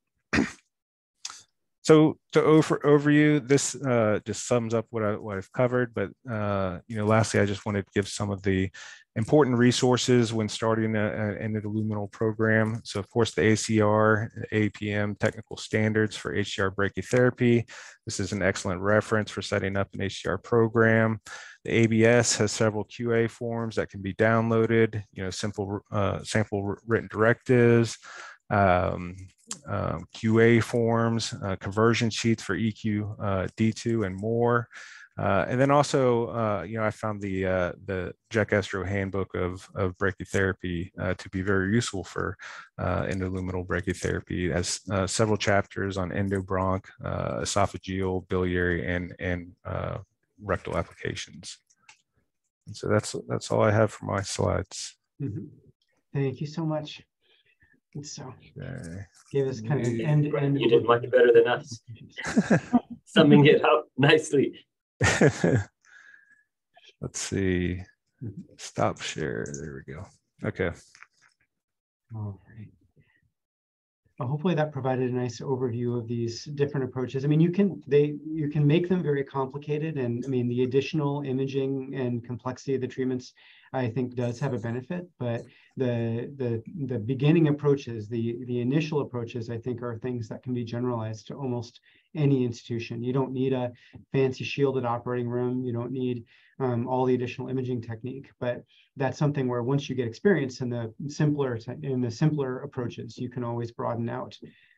D: So to over overview, this uh, just sums up what I what I've covered. But uh, you know, lastly, I just wanted to give some of the important resources when starting a, an endoluminal program. So of course, the ACR, AAPM technical standards for HDR brachytherapy. This is an excellent reference for setting up an HDR program. The ABS has several QA forms that can be downloaded. You know, simple uh, sample written directives um, um, QA forms, uh, conversion sheets for EQ uh, D2 and more. Uh, and then also, uh, you know, I found the uh, the GEC-ESTRO handbook of, of brachytherapy uh, to be very useful for endoluminal brachytherapy. as several chapters on endobronch, esophageal, biliary, and and rectal applications. And so that's that's all I have for my slides.
B: Mm -hmm. Thank you so much. So
D: okay.
B: give us kind of an end. end
A: you did much better than us. Summing it up nicely.
D: Let's see. Mm-hmm. Stop share. There we go. Okay.
B: All right. Hopefully that provided a nice overview of these different approaches. I mean, you can they you can make them very complicated, and I mean the additional imaging and complexity of the treatments I think does have a benefit, but the the the beginning approaches, the the initial approaches, I think are things that can be generalized to almost any institution. You don't need a fancy shielded operating room. You don't need um, all the additional imaging technique, but that's something where once you get experience in the simpler in the simpler approaches, you can always broaden out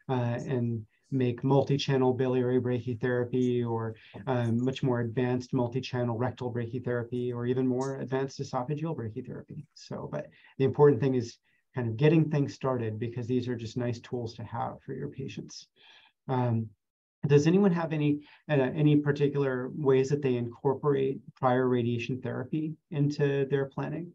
B: uh, and make multi-channel biliary brachytherapy or um, much more advanced multi-channel rectal brachytherapy or even more advanced esophageal brachytherapy. So, but the important thing is kind of getting things started because these are just nice tools to have for your patients. Um, does anyone have any uh, any particular ways that they incorporate prior radiation therapy into their planning?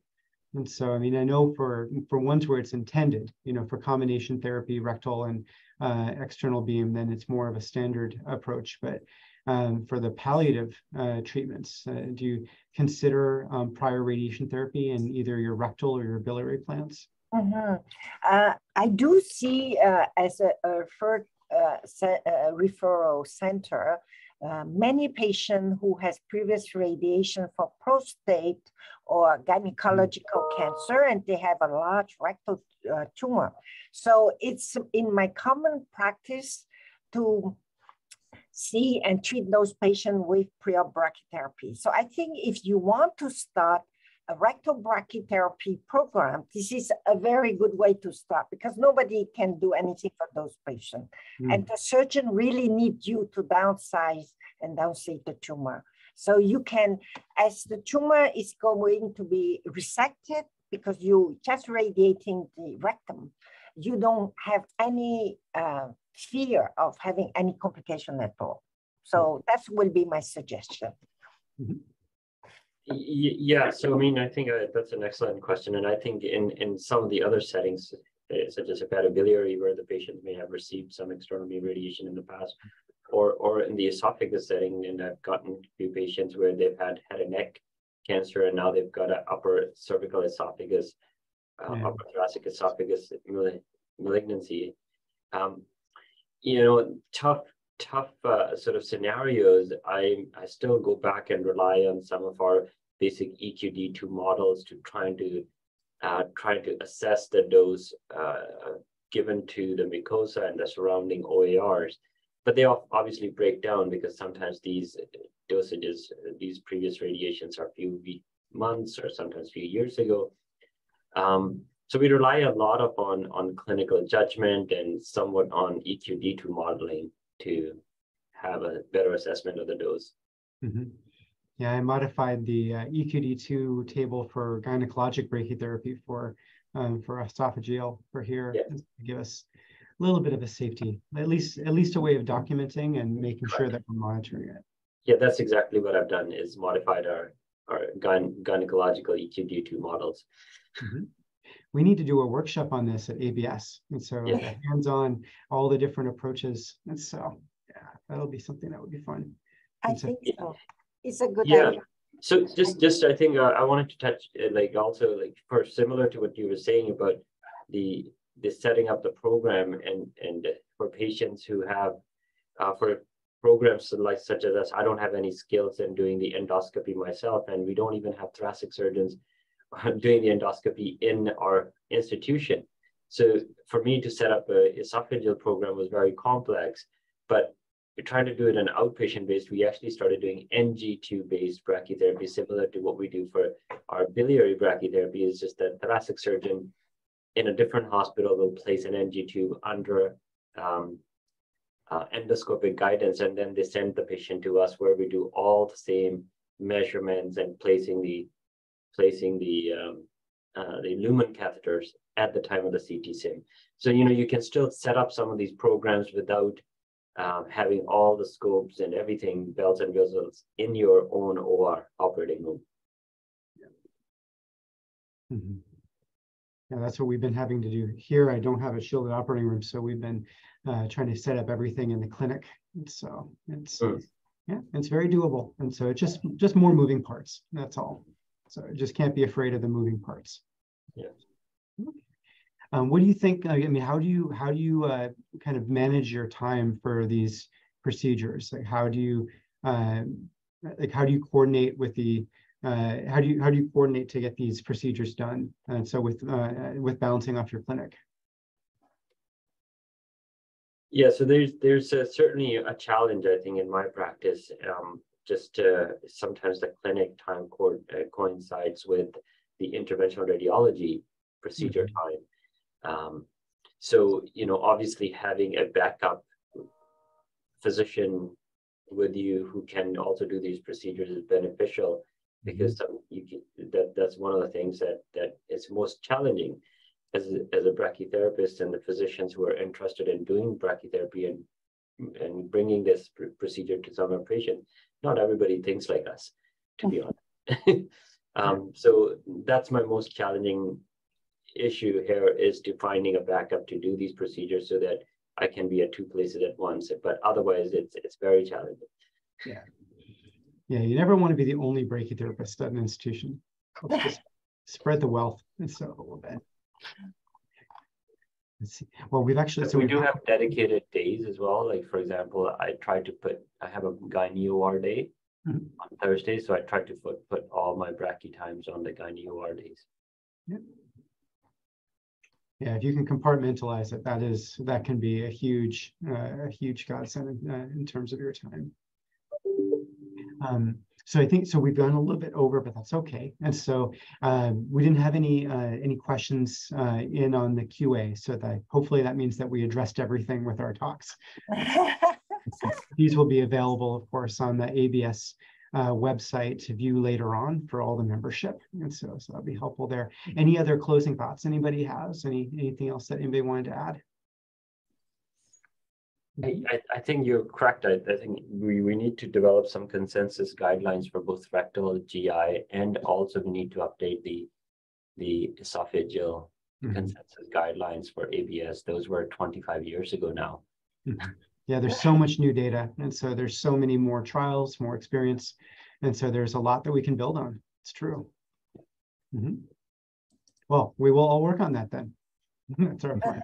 B: And so, I mean, I know for for ones where it's intended, you know, for combination therapy, rectal and uh, external beam, then it's more of a standard approach. But um, for the palliative uh, treatments, uh, do you consider um, prior radiation therapy in either your rectal or your biliary plants?
C: Mm -hmm. I do see uh, as a, a uh, referral center uh, many patients who has previous radiation for prostate or gynecological cancer and they have a large rectal uh, tumor. So it's in my common practice to see and treat those patients with prior brachytherapy. So I think if you want to start rectal brachytherapy program, this is a very good way to start because nobody can do anything for those patients. Mm. And the surgeon really need you to downsize and downsize the tumor. So you can, as the tumor is going to be resected because you just radiating the rectum, you don't have any uh, fear of having any complication at all. So that will be my suggestion. Mm -hmm.
A: Yeah, so I mean, I think uh, that's an excellent question, and I think in in some of the other settings, uh, such as hepatobiliary, where the patient may have received some external beam radiation in the past, or or in the esophagus setting, and I've gotten a few patients where they've had head and neck cancer, and now they've got an upper cervical esophagus, uh, yeah. upper thoracic esophagus malignancy. Um, you know, tough tough uh, sort of scenarios, I I still go back and rely on some of our basic EQD2 models to try to uh, try to assess the dose uh, given to the mucosa and the surrounding OARs. But they obviously break down because sometimes these dosages, these previous radiations are a few months or sometimes a few years ago. Um, so we rely a lot upon on clinical judgment and somewhat on EQD2 modeling to have a better assessment of the dose.
B: Mm -hmm. Yeah, I modified the uh, EQD2 table for gynecologic brachytherapy for um, for esophageal for here yeah. to give us a little bit of a safety, at least at least a way of documenting and making sure that we're monitoring it.
A: Yeah, that's exactly what I've done is modified our our gyne gynecological EQD2 models. Mm -hmm
B: we need to do a workshop on this at ABS. And so yeah. hands-on all the different approaches. And so yeah, that'll be something that would be fun.
C: I so, think so. It's a good
A: yeah.
C: idea.
A: So just just I think uh, I wanted to touch uh, like also like for similar to what you were saying about the the setting up the program and and for patients who have uh, for programs like such as us, I don't have any skills in doing the endoscopy myself, and we don't even have thoracic surgeons doing the endoscopy in our institution. So for me to set up a esophageal program was very complex, but we're trying to do it on outpatient based. We actually started doing NG2 based brachytherapy, similar to what we do for our biliary brachytherapy. Is just that thoracic surgeon in a different hospital will place an NG tube under um, uh, endoscopic guidance, and then they send the patient to us where we do all the same measurements and placing the placing the um, uh, the lumen catheters at the time of the CT sim. So you know you can still set up some of these programs without um, having all the scopes and everything bells and whistles in your own OR operating room.
B: Mm -hmm. Yeah, that's what we've been having to do here. I don't have a shielded operating room, so we've been uh, trying to set up everything in the clinic. So it's mm. yeah, it's very doable. And so it's just just more moving parts. That's all. So just can't be afraid of the moving parts.
A: Yeah.
B: Um, what do you think? I mean, how do you how do you uh, kind of manage your time for these procedures? Like, how do you uh, like how do you coordinate with the uh, how do you how do you coordinate to get these procedures done? And so with uh, with balancing off your clinic.
A: Yeah, so there's there's a, certainly a challenge I think in my practice. Um, just sometimes the clinic time co uh, coincides with the interventional radiology procedure mm -hmm. time. Um, so you know, obviously having a backup physician with you who can also do these procedures is beneficial because um, you can, that that's one of the things that that is most challenging as a, as a brachytherapist and the physicians who are interested in doing brachytherapy and and bringing this pr procedure to some of our patients. Not everybody thinks like us, to be honest. um, so that's my most challenging issue here is to finding a backup to do these procedures so that I can be at two places at once. But otherwise, it's it's very challenging.
B: Yeah. Yeah, you never want to be the only brachytherapist at an institution. spread the wealth and so a little bit. Let's see. Well, we've actually
A: so we do have dedicated days as well. Like for example, I try to put I have a gynae OR day mm -hmm. on Thursday, so I try to put put all my brachy times on the gynae OR days.
B: Yep. Yeah, if you can compartmentalize it, that is that can be a huge uh, a huge godsend in, uh, in terms of your time. Um, so I think so we've gone a little bit over, but that's okay. And so um, we didn't have any uh, any questions uh, in on the QA. So that hopefully that means that we addressed everything with our talks. These will be available, of course, on the ABS uh, website to view later on for all the membership. And so, so that'll be helpful there. Any other closing thoughts anybody has? Any anything else that anybody wanted to add?
A: I, I think you're correct. I, I think we, we need to develop some consensus guidelines for both rectal GI and also we need to update the the esophageal mm -hmm. consensus guidelines for ABS. Those were 25 years ago now.
B: Mm -hmm. Yeah, there's so much new data. And so there's so many more trials, more experience. And so there's a lot that we can build on. It's true. Mm -hmm. Well, we will all work on that then. That's our plan.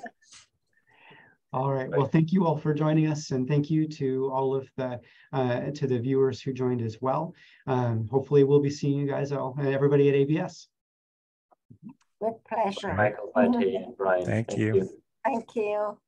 B: All right. Well, thank you all for joining us, and thank you to all of the uh, to the viewers who joined as well. Um, hopefully, we'll be seeing you guys all and everybody at ABS.
C: With pleasure.
A: Michael, Vitae, and Brian.
D: Thank, thank you. you.
C: Thank you.